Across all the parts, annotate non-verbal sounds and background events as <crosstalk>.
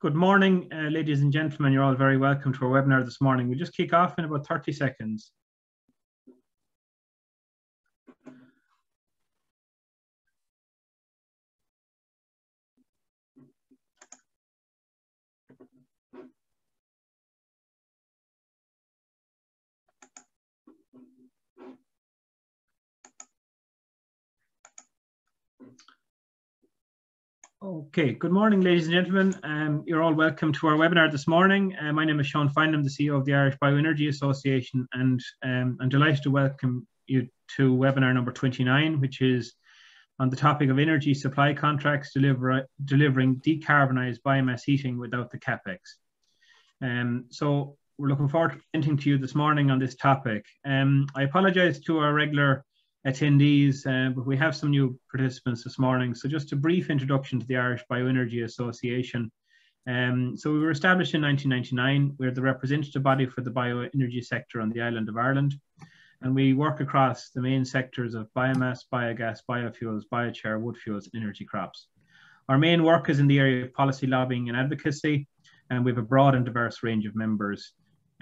Good morning, uh, ladies and gentlemen. You're all very welcome to our webinar this morning. We'll just kick off in about 30 seconds. Okay, good morning, ladies and gentlemen. Um, you're all welcome to our webinar this morning. Uh, my name is Sean Finan, I'm the CEO of the Irish Bioenergy Association, and um, I'm delighted to welcome you to webinar number 29, which is on the topic of energy supply contracts deliver, delivering decarbonised biomass heating without the capex. Um, so we're looking forward to presenting to you this morning on this topic. Um, I apologise to our regular attendees, uh, but we have some new participants this morning. So just a brief introduction to the Irish Bioenergy Association. Um, so we were established in 1999. We're the representative body for the bioenergy sector on the island of Ireland. And we work across the main sectors of biomass, biogas, biofuels, biochar, wood fuels, and energy crops. Our main work is in the area of policy lobbying and advocacy, and we have a broad and diverse range of members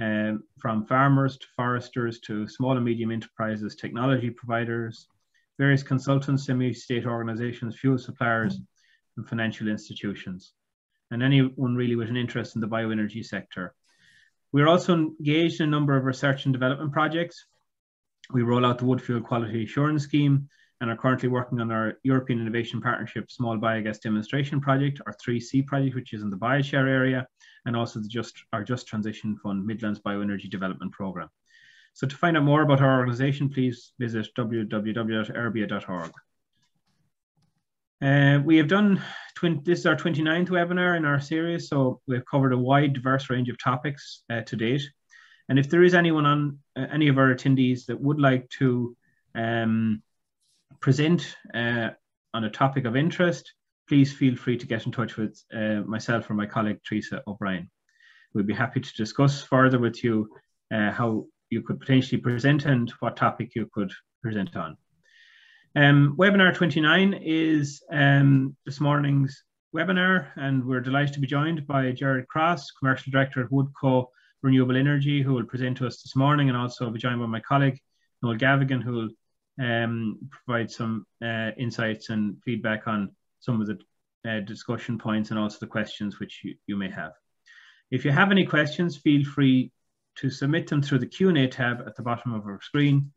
um, from farmers to foresters to small and medium enterprises, technology providers, various consultants, semi-state organizations, fuel suppliers, and financial institutions, and anyone really with an interest in the bioenergy sector. We're also engaged in a number of research and development projects. We roll out the Wood Fuel Quality Assurance Scheme, and are currently working on our European Innovation Partnership Small Biogas Demonstration Project, our 3C project, which is in the biochar area, and also Just, our Just Transition Fund Midlands Bioenergy Development Programme. So to find out more about our organisation, please visit www.irbea.org. Uh, we have done, this is our 29th webinar in our series, so we've covered a wide, diverse range of topics uh, to date. And if there is anyone on uh, any of our attendees that would like to um, present uh, on a topic of interest, please feel free to get in touch with uh, myself or my colleague Teresa O'Brien. We'd be happy to discuss further with you uh, how you could potentially present and what topic you could present on. Um, webinar 29 is um, this morning's webinar, and we're delighted to be joined by Jared Cross, Commercial Director at Woodco Renewable Energy, who will present to us this morning, and also be joined by my colleague, Noel Gavigan, who will um, provide some uh, insights and feedback on some of the uh, discussion points and also the questions which you, you may have. If you have any questions, feel free to submit them through the Q&A tab at the bottom of our screen,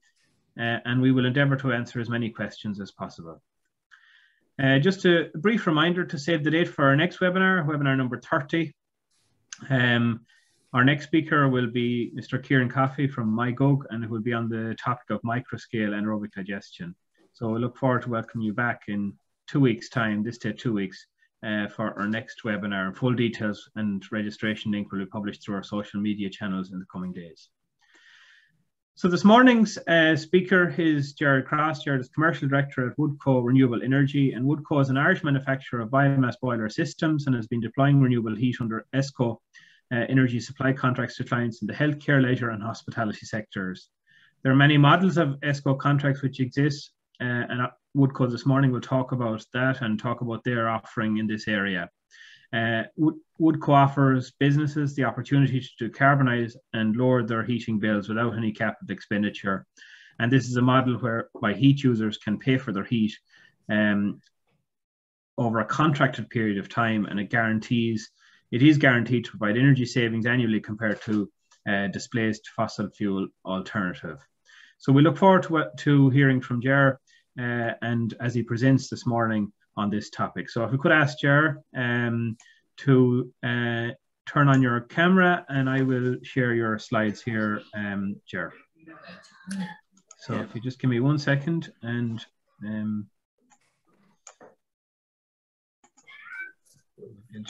uh, and we will endeavour to answer as many questions as possible. Uh, just a brief reminder to save the date for our next webinar, webinar number 30. Um, our next speaker will be Mr. Kieran Coffey from MyGog, and it will be on the topic of microscale anaerobic digestion. So I look forward to welcoming you back in two weeks' time, this day, two weeks, uh, for our next webinar. Full details and registration link will be published through our social media channels in the coming days. So this morning's uh, speaker is Jared Cross. Jared is Commercial Director at Woodco Renewable Energy, and Woodco is an Irish manufacturer of biomass boiler systems and has been deploying renewable heat under ESCO uh, energy supply contracts to clients in the healthcare, leisure, and hospitality sectors. There are many models of ESCO contracts which exist, uh, and Woodco this morning will talk about that and talk about their offering in this area. Uh, Woodco offers businesses the opportunity to decarbonise and lower their heating bills without any capital expenditure. And this is a model whereby heat users can pay for their heat um, over a contracted period of time and it guarantees it is guaranteed to provide energy savings annually compared to uh, displaced fossil fuel alternative. So we look forward to, to hearing from Ger uh, and as he presents this morning on this topic. So if we could ask Ger um, to uh, turn on your camera and I will share your slides here, um. So if you just give me one second and um,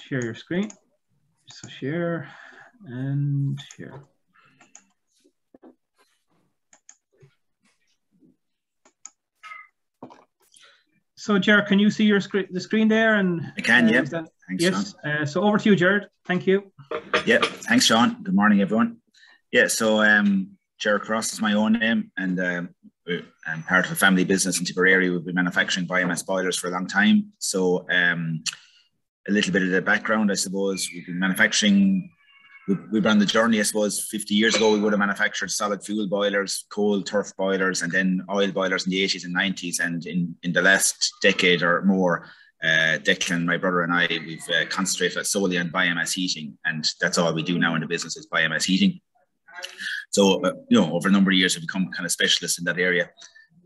share your screen. So share and here. So, Jared, can you see your screen, the screen there? And I can, uh, yeah. That, thanks, yes. Uh, so over to you, Jared. Thank you. Yeah, thanks, Sean. Good morning, everyone. Yeah, so um, Jared Cross is my own name, and um, I'm part of a family business in Tipperary. We've been manufacturing biomass boilers for a long time. So um, a little bit of the background, I suppose. We've been manufacturing, we, we've run the journey, I suppose, 50 years ago, we would have manufactured solid fuel boilers, coal turf boilers, and then oil boilers in the 80s and 90s. And in, in the last decade or more, uh, Declan, my brother, and I, we've uh, concentrated solely on biomass heating, and that's all we do now in the business is biomass heating. So, uh, you know, over a number of years, we've become kind of specialists in that area.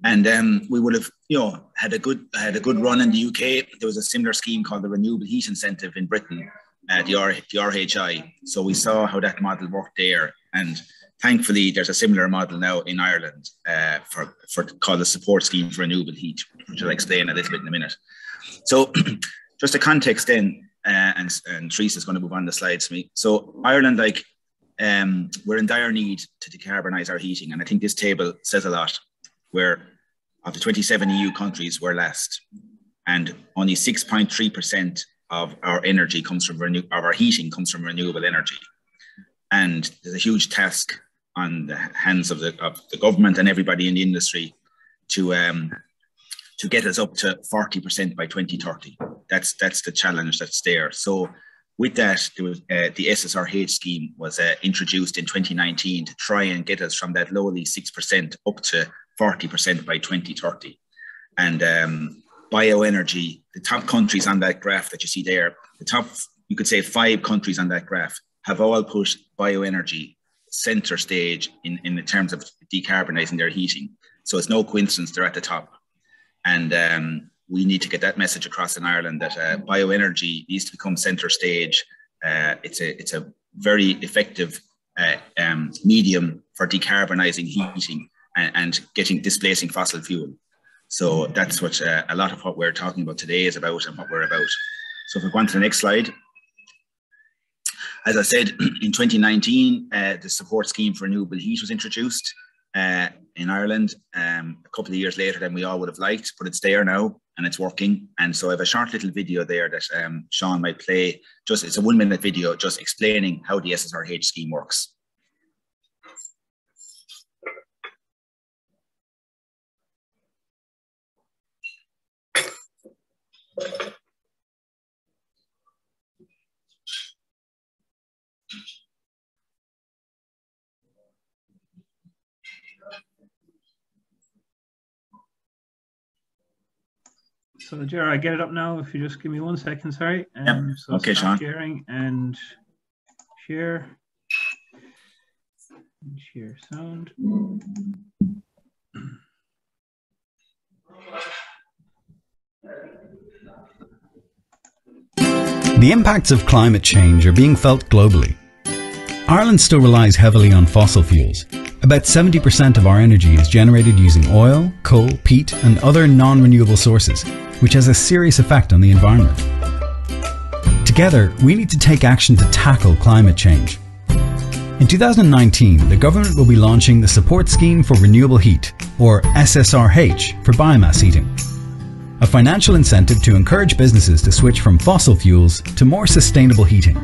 And um, we would have, you know, had a good had a good run in the UK. There was a similar scheme called the Renewable Heat Incentive in Britain, uh, the, R, the RHI. So we saw how that model worked there, and thankfully, there's a similar model now in Ireland uh, for for called the support scheme for renewable heat, which I'll explain a little bit in a minute. So, <clears throat> just a context then, uh, and and Teresa is going to move on the slides me. So Ireland, like, um, we're in dire need to decarbonise our heating, and I think this table says a lot. Where of the 27 EU countries, we're last, and only 6.3% of our energy comes from renew of our heating comes from renewable energy, and there's a huge task on the hands of the of the government and everybody in the industry to um, to get us up to 40% by 2030. That's that's the challenge that's there. So with that, was, uh, the SSRH scheme was uh, introduced in 2019 to try and get us from that lowly 6% up to 40% by 2030. And um, bioenergy, the top countries on that graph that you see there, the top, you could say five countries on that graph have all put bioenergy center stage in, in terms of decarbonizing their heating. So it's no coincidence they're at the top. And um, we need to get that message across in Ireland that uh, bioenergy needs to become center stage. Uh, it's a it's a very effective uh, um, medium for decarbonizing heating and, and, getting displacing fossil fuel. So that's what uh, a lot of what we're talking about today is about and what we're about. So if we go on to the next slide. As I said, <clears throat> in 2019, uh, the support scheme for renewable heat was introduced uh, in Ireland um, a couple of years later than we all would have liked, but it's there now and it's working. And so I have a short little video there that um, Sean might play. Just it's a one minute video just explaining how the SSRH scheme works. So, Jared, I get it up now. If you just give me one second, sorry. Um, yep. So okay, Sean. Sharing and share. And share sound. The impacts of climate change are being felt globally. Ireland still relies heavily on fossil fuels, about 70% of our energy is generated using oil, coal, peat, and other non renewable sources, which has a serious effect on the environment. Together, we need to take action to tackle climate change. In 2019, the government will be launching the Support Scheme for Renewable Heat, or SSRH, for biomass heating. A financial incentive to encourage businesses to switch from fossil fuels to more sustainable heating.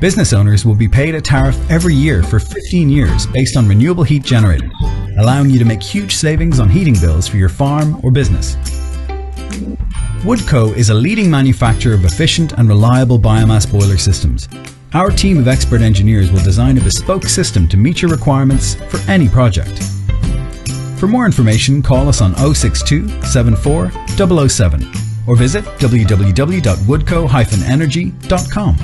Business owners will be paid a tariff every year for 15 years based on renewable heat generated, allowing you to make huge savings on heating bills for your farm or business. Woodco is a leading manufacturer of efficient and reliable biomass boiler systems. Our team of expert engineers will design a bespoke system to meet your requirements for any project. For more information, call us on 062 74 007 or visit www.woodco-energy.com.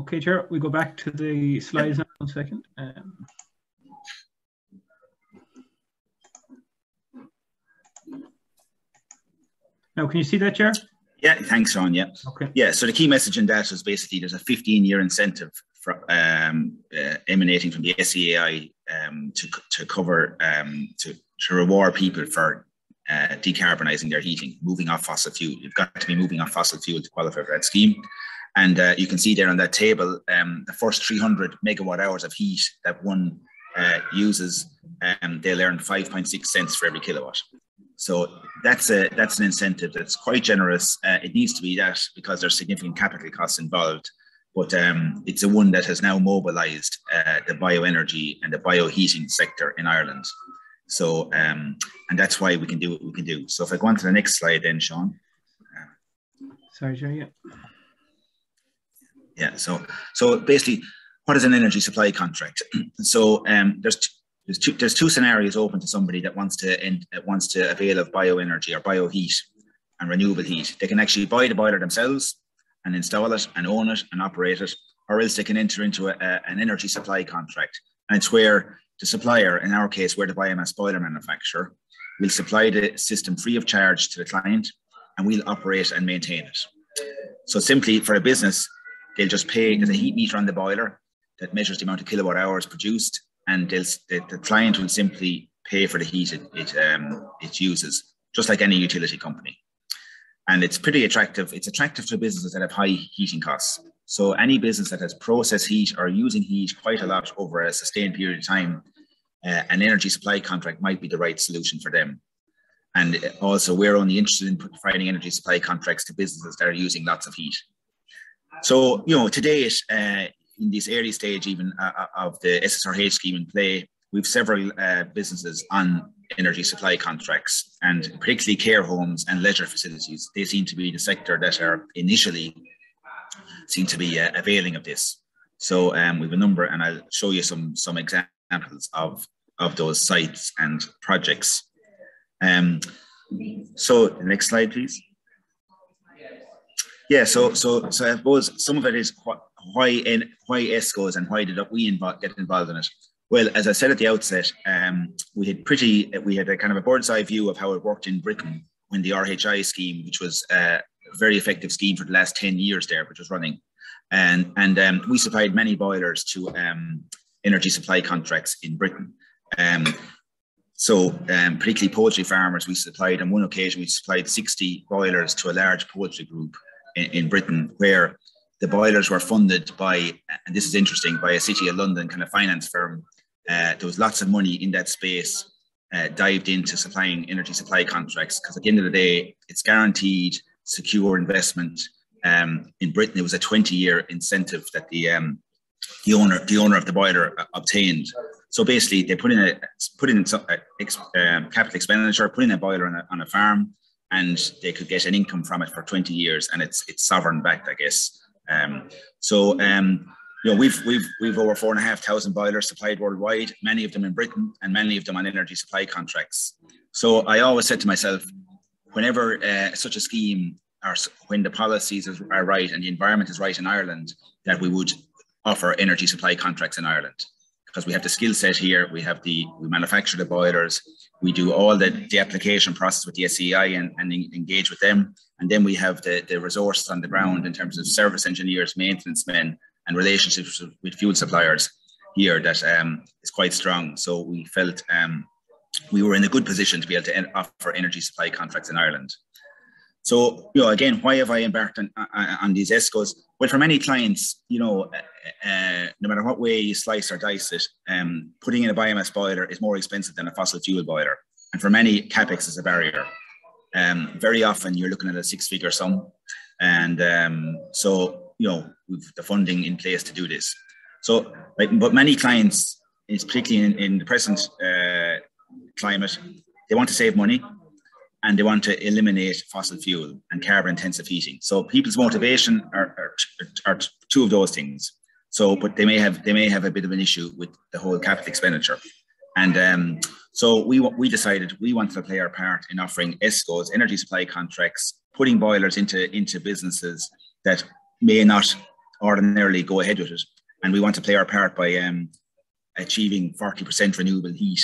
Okay, Chair, we go back to the slides now one second. Um, now, can you see that, Chair? Yeah, thanks, Sean. Yeah. Okay. Yeah, so the key message in that is basically there's a 15 year incentive for, um, uh, emanating from the SEAI um, to, to cover, um, to, to reward people for uh, decarbonising their heating, moving off fossil fuel. You've got to be moving off fossil fuel to qualify for that scheme. And uh, you can see there on that table, um, the first 300 megawatt hours of heat that one uh, uses, um, they'll earn 5.6 cents for every kilowatt. So that's a that's an incentive that's quite generous. Uh, it needs to be that because there's significant capital costs involved, but um, it's a one that has now mobilised uh, the bioenergy and the bioheating sector in Ireland. So, um, and that's why we can do what we can do. So if I go on to the next slide then, Sean. Sorry, Joe, yeah. Yeah, so so basically, what is an energy supply contract? <clears throat> so um, there's there's two, there's two scenarios open to somebody that wants to end, that wants to avail of bioenergy or bioheat and renewable heat. They can actually buy the boiler themselves and install it and own it and operate it, or else they can enter into a, a, an energy supply contract. And it's where the supplier, in our case, we're the biomass boiler manufacturer, will supply the system free of charge to the client and we'll operate and maintain it. So simply for a business, they'll just pay, there's a heat meter on the boiler that measures the amount of kilowatt hours produced and the, the client will simply pay for the heat it, it, um, it uses, just like any utility company. And it's pretty attractive. It's attractive to businesses that have high heating costs. So any business that has process heat or using heat quite a lot over a sustained period of time, uh, an energy supply contract might be the right solution for them. And also, we're only interested in providing energy supply contracts to businesses that are using lots of heat. So, you know, to date, uh, in this early stage even uh, uh of the SSRH scheme in play, we've several uh, businesses on energy supply contracts, and particularly care homes and leisure facilities. They seem to be the sector that are initially seem to be uh, availing of this. So um, we have a number, and I'll show you some some examples of of those sites and projects. Um, so next slide, please. Yeah, so so so I suppose some of it is why in why ESCOs and why did we involve, get involved in it? Well, as I said at the outset, um, we had pretty we had a kind of a bird's eye view of how it worked in Britain when the RHI scheme, which was a very effective scheme for the last ten years there, which was running, and and um, we supplied many boilers to um, energy supply contracts in Britain. Um, so, um, particularly poultry farmers, we supplied on one occasion, we supplied 60 boilers to a large poultry group in, in Britain, where the boilers were funded by, and this is interesting, by a City of London kind of finance firm. Uh, there was lots of money in that space uh, dived into supplying energy supply contracts because at the end of the day, it's guaranteed secure investment. Um, in Britain, it was a 20 year incentive that the um, the owner the owner of the boiler obtained so basically, they put in a put in some uh, um, capital expenditure, put in a boiler on a, on a farm, and they could get an income from it for 20 years, and it's it's sovereign backed, I guess. Um, so um, you know, we've we've we've over four and a half thousand boilers supplied worldwide, many of them in Britain, and many of them on energy supply contracts. So I always said to myself, whenever uh, such a scheme or when the policies are right and the environment is right in Ireland, that we would offer energy supply contracts in Ireland because we have the skill set here. We have the, we manufacture the boilers. We do all the, the application process with the SEI and, and engage with them. And then we have the, the resources on the ground in terms of service engineers, maintenance men, and relationships with fuel suppliers here that um, is quite strong. So we felt um, we were in a good position to be able to offer energy supply contracts in Ireland. So, you know, again, why have I embarked on, on these ESCOs? Well, for many clients, you know, uh, uh, no matter what way you slice or dice it, um, putting in a biomass boiler is more expensive than a fossil fuel boiler. And for many, CapEx is a barrier. Um, very often you're looking at a six figure sum. And um, so, you know, we've the funding in place to do this. So, like, but many clients, particularly in, in the present uh, climate, they want to save money and they want to eliminate fossil fuel and carbon intensive heating. So people's motivation are, are, are, two of those things. So, but they may have they may have a bit of an issue with the whole capital expenditure. And um, so we we decided we wanted to play our part in offering ESCOs, energy supply contracts, putting boilers into into businesses that may not ordinarily go ahead with it. And we want to play our part by um, achieving 40% renewable heat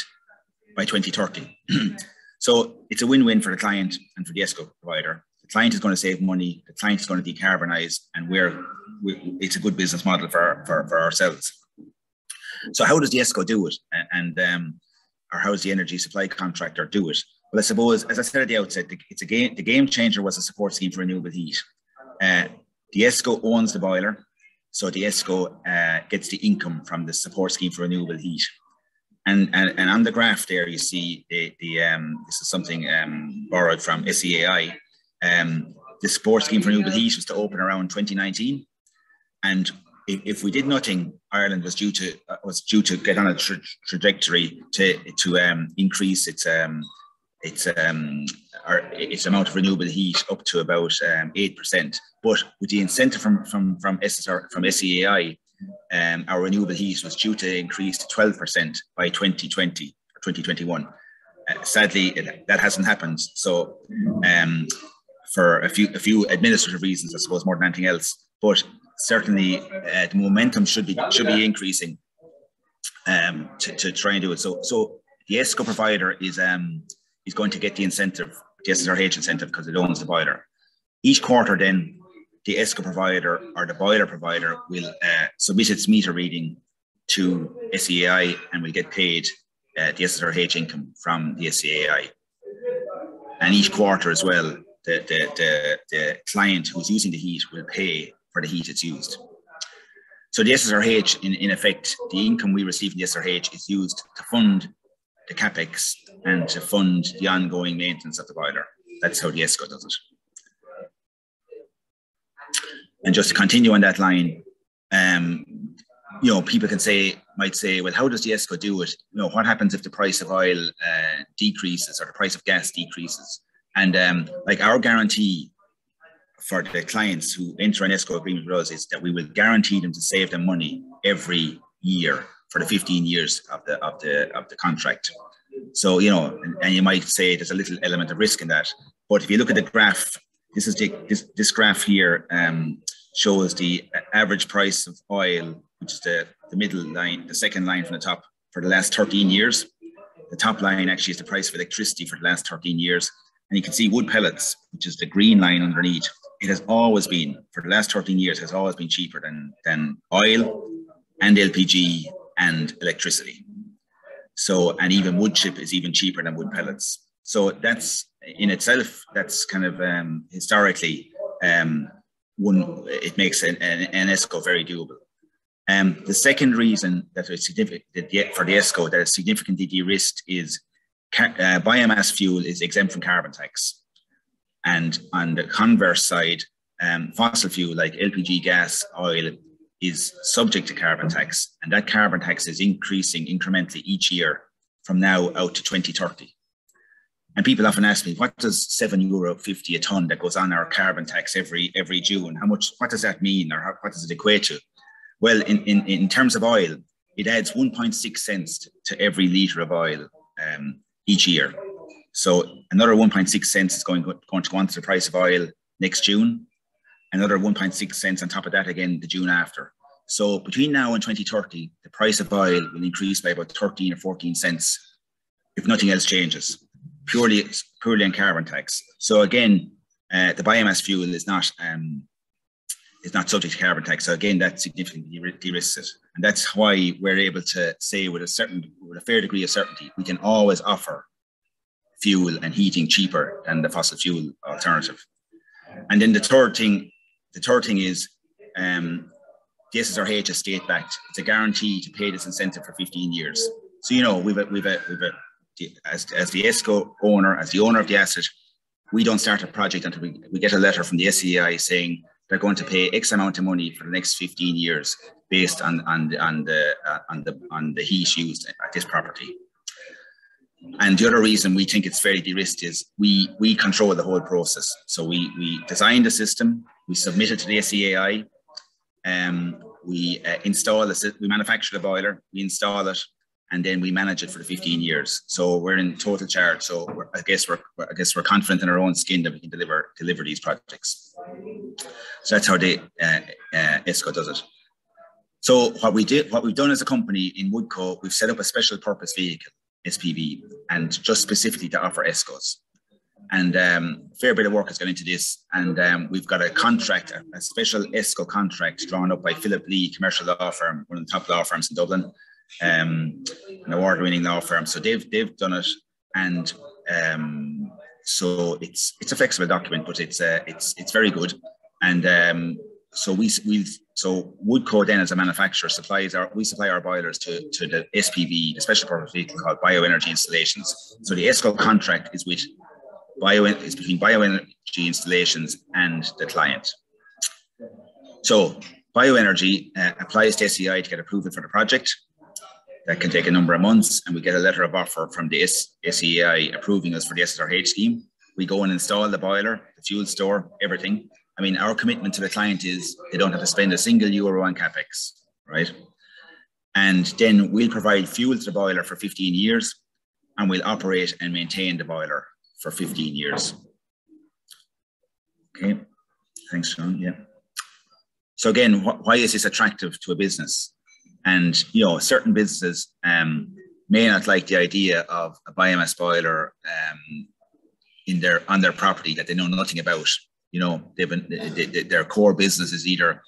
by 2030. <clears throat> So it's a win-win for the client and for the ESCO provider. The client is going to save money, the client is going to decarbonize, and we're, we, it's a good business model for, for, for ourselves. So how does the ESCO do it? And, um, or how does the energy supply contractor do it? Well, I suppose, as I said at the outset, the, it's a game, the game changer was a support scheme for renewable heat. Uh, the ESCO owns the boiler, so the ESCO uh, gets the income from the support scheme for renewable heat. And, and, and on the graph there, you see the, the um, this is something um, borrowed from SEAI. Um, the support scheme for renewable heat was to open around 2019. And if, if we did nothing, Ireland was due to uh, was due to get on a tra- trajectory to to um, increase its um, its um, or its amount of renewable heat up to about um, eight percent. But with the incentive from from from SSR from SEAI, um, our renewable heat was due to increase to twelve percent by 2020 or 2021. Uh, sadly, it, that hasn't happened. So, um, for a few a few administrative reasons, I suppose more than anything else. But certainly, uh, the momentum should be should be increasing um, to, to try and do it. So, so the ESCO provider is um, is going to get the incentive, the SSRH incentive, because it owns the boiler. Each quarter, then the ESCO provider or the boiler provider will uh, submit its meter reading to SEAI and will get paid uh, the SSRH income from the SEAI. And each quarter as well, the, the, the, the client who's using the heat will pay for the heat it's used. So the SSRH, in, in effect, the income we receive from the SSRH is used to fund the capex and to fund the ongoing maintenance of the boiler. That's how the ESCO does it. And just to continue on that line, um, you know, people can say, might say, well, how does the ESCO do it? You know, what happens if the price of oil uh, decreases or the price of gas decreases? And um, like our guarantee for the clients who enter an ESCO agreement with us is that we will guarantee them to save them money every year for the 15 years of the of the of the contract. So you know, and, you might say there's a little element of risk in that. But if you look at the graph, this is the, this this graph here um, shows the average price of oil, which is the the middle line, the second line from the top for the last 13 years. The top line actually is the price of electricity for the last 13 years. And you can see wood pellets, which is the green line underneath. It has always been, for the last 13 years, has always been cheaper than, than oil and LPG and electricity. So, and even wood chip is even cheaper than wood pellets. So that's in itself, that's kind of um, historically um, one, it makes an, an, an ESCO very doable. Um, the second reason that it's significant that for the ESCO that is significantly de-risked is uh, biomass fuel is exempt from carbon tax. And on the converse side, um, fossil fuel like LPG, gas, oil is subject to carbon tax, and that carbon tax is increasing incrementally each year from now out to 2030. And people often ask me, what does seven euro fifty a ton that goes on our carbon tax every every June? How much? What does that mean, or how, what does it equate to? Well, in, in, in terms of oil, it adds 1.6 cents to, every liter of oil um, each year. So another 1.6 cents is going, going to go onto the price of oil next June another 1.6 cents on top of that again the June after. So between now and 2030, the price of oil will increase by about 13 or 14 cents if nothing else changes, purely purely on carbon tax. So again, uh, the biomass fuel is not um, is not subject to carbon tax. So again, that significantly de-risks it, and that's why we're able to say with a certain with a fair degree of certainty we can always offer fuel and heating cheaper than the fossil fuel alternative. And then the third thing the third thing is um, the SSRH is state backed. It's a guarantee to pay this incentive for 15 years. So, you know, we've a, we've a, we've a, as, as the ESCO owner, as the owner of the asset, we don't start a project until we, we get a letter from the SEI saying they're going to pay X amount of money for the next 15 years based on, on, on, the, uh, on, the, on the heat used at this property. And the other reason we think it's very de-risked is we we control the whole process. So we we design the system, we submit it to the SEAI, um, we uh, install it, we manufacture the boiler, we install it, and then we manage it for the 15 years. So we're in total charge. So I guess we're I guess we're confident in our own skin that we can deliver deliver these projects. So that's how the uh, uh, ESCO does it. So what we did, what we've done as a company in Woodco, we've set up a special purpose vehicle SPV and just specifically to offer ESCOs. And um, a fair bit of work has gone into this. And um, we've got a contract, a, special ESCO contract drawn up by Philip Lee, commercial law firm, one of the top law firms in Dublin, um, an award-winning law firm. So they've they've done it, and um, so it's it's a flexible document, but it's uh, it's it's very good. And um, so we we so Woodco then as a manufacturer supplies our we supply our boilers to, to the SPV, the special purpose vehicle called bioenergy installations. So the ESCO contract is with bio is between bioenergy installations and the client. So Bioenergy uh, applies to SEI to get approval for the project. That can take a number of months, and we get a letter of offer from the SEI approving us for the SSRH scheme. We go and install the boiler, the fuel store, everything. I mean, our commitment to the client is they don't have to spend a single euro on capex, right? And then we'll provide fuel to the boiler for 15 years, and we'll operate and maintain the boiler for 15 years. Okay, thanks, Sean. Yeah. So again, wh why is this attractive to a business? And you know, certain businesses um, may not like the idea of a biomass boiler um, in their on their property that they know nothing about. You know, they've been they, they, their core business is either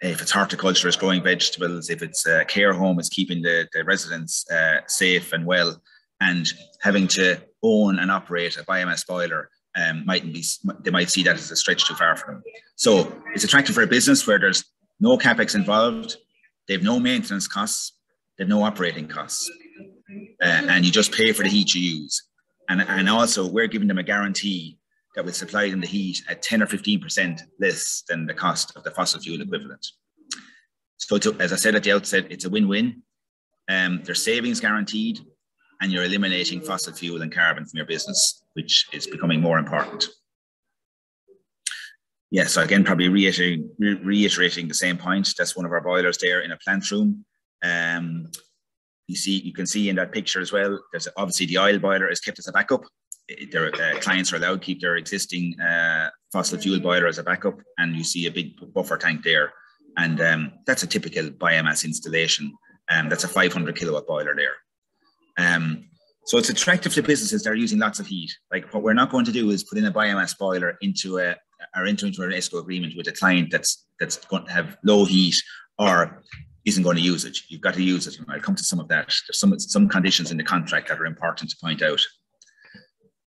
if it's horticulture, it's growing vegetables. If it's a care home, it's keeping the, the residents uh, safe and well. And having to own and operate a biomass boiler um, mightn't be, they might see that as a stretch too far for them. So it's attractive for a business where there's no capex involved, they've no maintenance costs, they've no operating costs, uh, and you just pay for the heat you use. And, and also, we're giving them a guarantee that will supply them the heat at 10 or 15% less than the cost of the fossil fuel equivalent. So, to, as I said at the outset, it's a win win. Um, there's savings guaranteed, and you're eliminating fossil fuel and carbon from your business, which is becoming more important. Yeah, so again, probably reiterating, re reiterating the same point. That's one of our boilers there in a plant room. Um, you see, you can see in that picture as well. There's obviously the oil boiler is kept as a backup. Their uh, clients are allowed to keep their existing uh, fossil fuel boiler as a backup, and you see a big buffer tank there. And um, that's a typical biomass installation. Um, that's a 500 kilowatt boiler there. Um, so it's attractive to businesses that are using lots of heat. Like what we're not going to do is put in a biomass boiler into a or into, an ESCO agreement with a client that's that's going to have low heat or isn't going to use it. You've got to use it. And I'll come to some of that. There's some some conditions in the contract that are important to point out.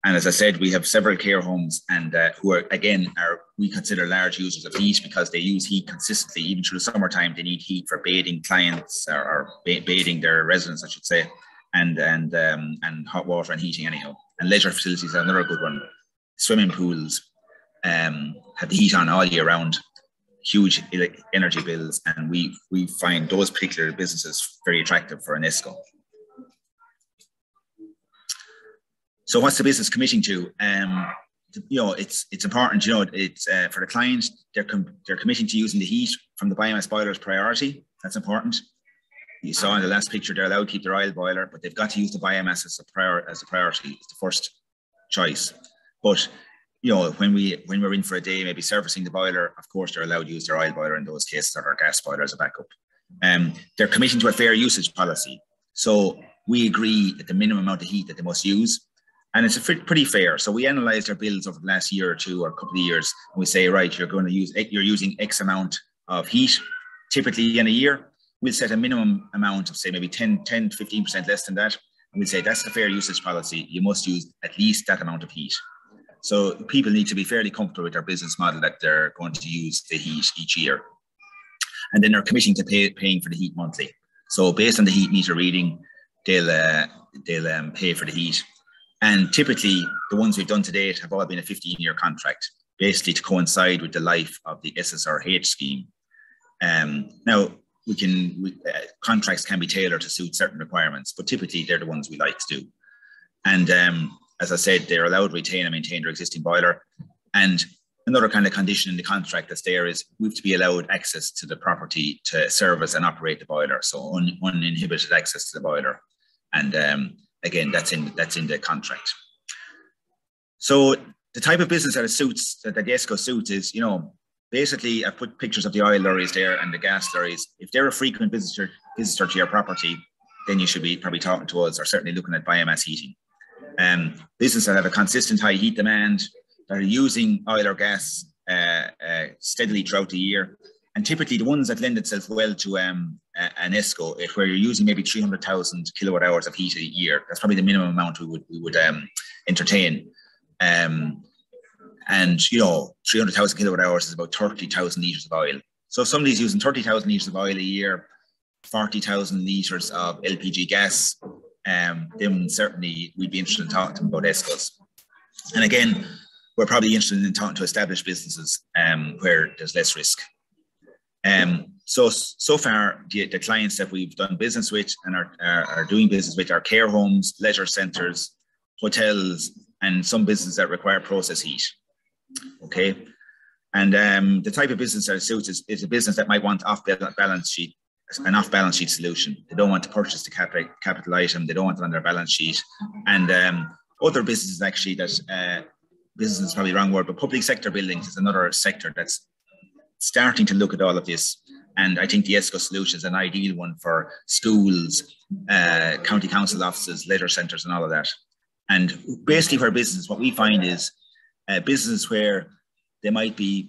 And as I said, we have several care homes and uh, who are again are we consider large users of heat because they use heat consistently. Even through the summertime, they need heat for bathing clients or, or bathing their residents, I should say, and and um, and hot water and heating anyhow. And leisure facilities are another good one. Swimming pools um, have the heat on all year round. Huge energy bills, and we we find those particular businesses very attractive for an ESCO. So what's the business committing to? Um, you know, it's it's important. You know, it's uh, for the client. They're com- they're committing to using the heat from the biomass boilers priority. That's important. You saw in the last picture they're allowed to keep their oil boiler, but they've got to use the biomass as a prior as a priority. It's the first choice. But you know, when we when we're in for a day, maybe servicing the boiler, of course they're allowed to use their oil boiler in those cases or our gas boiler as a backup. Um, they're committing to a fair usage policy. So we agree that the minimum amount of heat that they must use and it's a pretty fair. So we analysed our bills over the last year or two or a couple of years, and we say, right, you're going to use you're using X amount of heat, typically in a year. We'll set a minimum amount of say maybe 10, 10 to 15 percent less than that, and we'll say that's a fair usage policy. You must use at least that amount of heat. So people need to be fairly comfortable with their business model that they're going to use the heat each year, and then they're committing to pay, paying for the heat monthly. So based on the heat meter reading, they'll uh, they'll um, pay for the heat and typically, the ones we've done to date have all been a 15 year contract, basically to coincide with the life of the SSRH scheme. Um, now, we can we, uh, contracts can be tailored to suit certain requirements, but typically they're the ones we like to do. And um, as I said, they're allowed to retain and maintain their existing boiler. And another kind of condition in the contract that's there is we have to be allowed access to the property to service and operate the boiler, so un, uninhibited access to the boiler. And um, again, that's in that's in the contract. So the type of business that it suits, that the ESCO suits is, you know, basically I put pictures of the oil lorries there and the gas lorries. If they're a frequent visitor visitor to your property, then you should be probably talking to us or certainly looking at biomass heating. Um, businesses that have a consistent high heat demand, that are using oil or gas uh, uh, steadily throughout the year, and typically the ones that lend itself well to um, an ESCO, where you're using maybe 300,000 kilowatt hours of heat a year, that's probably the minimum amount we would, we would um, entertain. Um, and, you know, 300,000 kilowatt hours is about 30,000 litres of oil. So if somebody's using 30,000 litres of oil a year, 40,000 litres of LPG gas, um, then certainly we'd be interested in talking to them about ESCOs. And again, we're probably interested in talking to established businesses um, where there's less risk. Um, so so far, the, the, clients that we've done business with and are, are, are doing business with are care homes, leisure centres, hotels, and some businesses that require process heat. Okay, and um, the type of business that suits is, is a business that might want off balance sheet an off balance sheet solution. They don't want to purchase the capital, capital item. They don't want it on their balance sheet. And um, other businesses actually that uh, business is probably the wrong word, but public sector buildings is another sector that's starting to look at all of this. And I think the ESCO solution is an ideal one for schools, uh, county council offices, leisure centres, and all of that. And basically, for business, what we find is businesses where they might be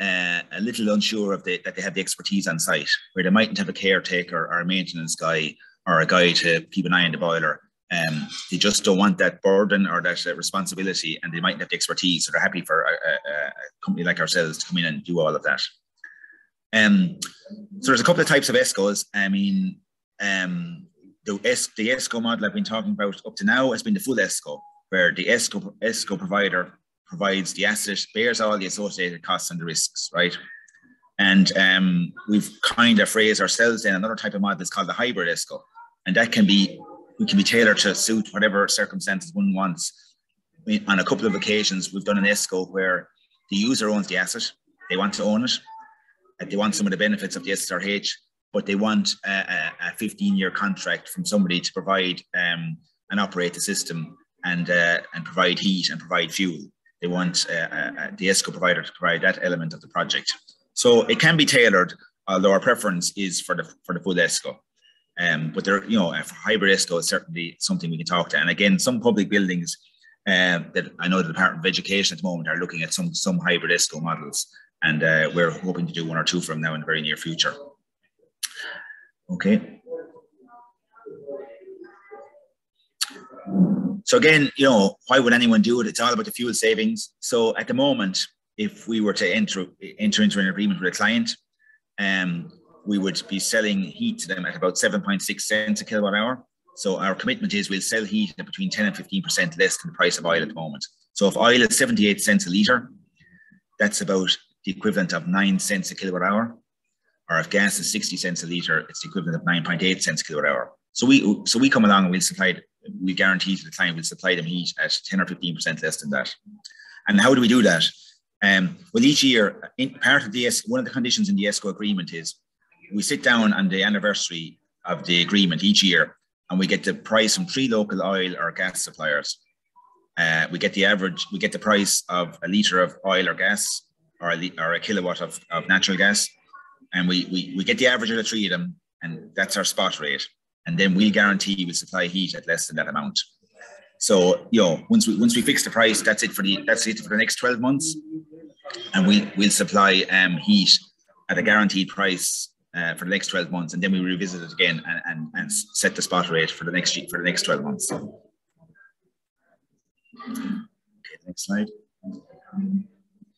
uh, a little unsure of the, that they have the expertise on site, where they mightn't have a caretaker or a maintenance guy or a guy to keep an eye on the boiler. Um, they just don't want that burden or that uh, responsibility, and they mightn't have the expertise, so they're happy for a, a, a, company like ourselves to come in and do all of that. Um, so there's a couple of types of ESCOs. I mean, um, the, es- the ESCO model I've been talking about up to now has been the full ESCO, where the ESCO, ESCO provider provides the asset, bears all the associated costs and the risks, right? And um, we've kind of phrased ourselves in another type of model that's called the hybrid ESCO. And that can be, we can be tailored to suit whatever circumstances one wants. On a couple of occasions, we've done an ESCO where the user owns the asset, they want to own it, and they want some of the benefits of the SSRH, but they want a, a 15 year contract from somebody to provide um, and operate the system and, uh, and provide heat and provide fuel. They want uh, uh, the ESCO provider to provide that element of the project. So it can be tailored, although our preference is for the for the full ESCO. Um, but there, you know, a hybrid ESCO is certainly something we can talk to. And again, some public buildings uh, that I know the Department of Education at the moment are looking at some some hybrid ESCO models, and uh, we're hoping to do one or two from now in the very near future. Okay. So again, you know, why would anyone do it? It's all about the fuel savings. So at the moment, if we were to enter enter into an agreement with a client, um, we would be selling heat to them at about 7.6 cents a kilowatt hour. So our commitment is we'll sell heat at between 10 and 15% less than the price of oil at the moment. So if oil is 78 cents a litre, that's about the equivalent of 9 cents a kilowatt hour. Or if gas is 60 cents a litre, it's the equivalent of 9.8 cents a kilowatt hour. So we so we come along and we'll supply we guarantee to the client we'll supply them heat at 10 or 15% less than that. And how do we do that? Um, well, each year, in part of the one of the conditions in the ESCO agreement is we sit down on the anniversary of the agreement each year, and we get the price from three local oil or gas suppliers. Uh, we get the average, we get the price of a liter of oil or gas, or a, or a kilowatt of, of natural gas, and we, we we get the average of the three of them, and that's our spot rate and then we'll guarantee we'll supply heat at less than that amount. So you know, once we once we fix the price, that's it for the that's it for the next twelve months, and we we'll, we'll supply um, heat at a guaranteed price uh, for the next twelve months, and then we revisit it again and, and, and set the spot rate for the next for the next twelve months. Okay, next slide.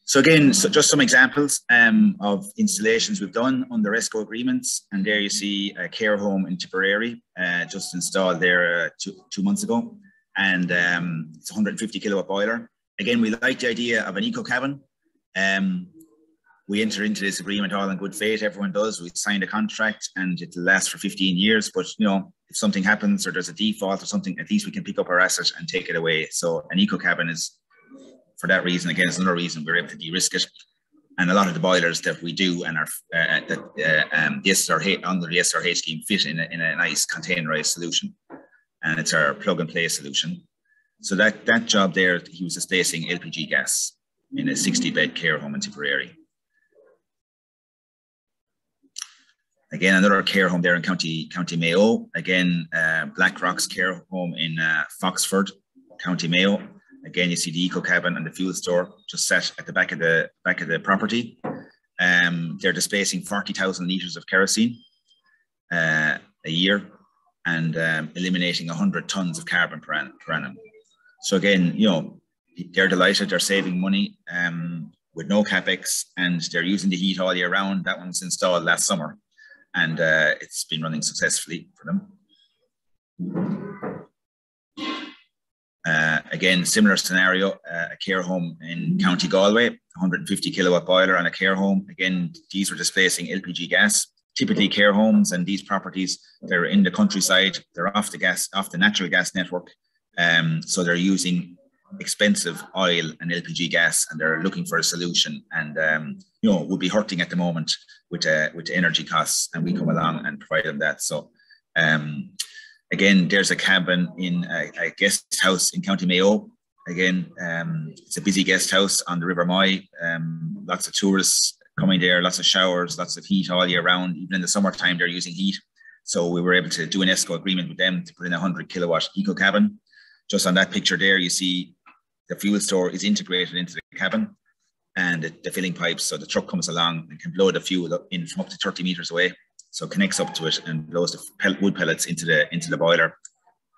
So again, so just some examples um, of installations we've done under ESCO agreements. And there you see a care home in Tipperary, uh, just installed there uh, two, two, months ago. And um, it's 150 kilowatt boiler. Again, we like the idea of an eco cabin. Um, we enter into this agreement all in good faith. Everyone does. We signed a contract and it'll last for 15 years. But, you know, if something happens or there's a default or something, at least we can pick up our asset and take it away. So an eco cabin is for that reason, again, it's another reason we're able to de-risk it. And a lot of the boilers that we do and are uh, that uh, um, the SRH under the SRH scheme fit in a, in a nice containerized solution, and it's our plug and play solution. So that that job there, he was displacing LPG gas in a 60 bed care home in Tipperary. Again, another care home there in County County Mayo. Again, uh, Blackrock's care home in uh, Foxford, County Mayo. Again, you see the eco cabin and the fuel store just set at the back of the back of the property. Um, they're displacing 40,000 litres of kerosene uh, a year and um, eliminating 100 tons of carbon per annum, per annum. So again, you know, they're delighted, they're saving money um, with no capex and they're using the heat all year round. That one was installed last summer and uh, it's been running successfully for them. Uh, again, similar scenario, uh, a care home in County Galway, 150 kilowatt boiler and a care home. Again, these were displacing LPG gas. Typically, care homes and these properties they're in the countryside. They're off the gas, off the natural gas network, um, so they're using expensive oil and LPG gas, and they're looking for a solution. And um, you know, would be hurting at the moment with uh, with energy costs, and we come along and provide them that. So, um, again, there's a cabin in a, a guest house in County Mayo. Again, um, it's a busy guest house on the River Moy. Um, lots of tourists coming there, lots of showers, lots of heat all year round. Even in the summertime, they're using heat. So we were able to do an ESCO agreement with them to put in a 100 kilowatt eco cabin. Just on that picture there, you see the fuel store is integrated into the cabin and the, the, filling pipes. So the truck comes along and can blow the fuel up in from up to 30 meters away. So connects up to it and blows the wood pellets into the into the boiler.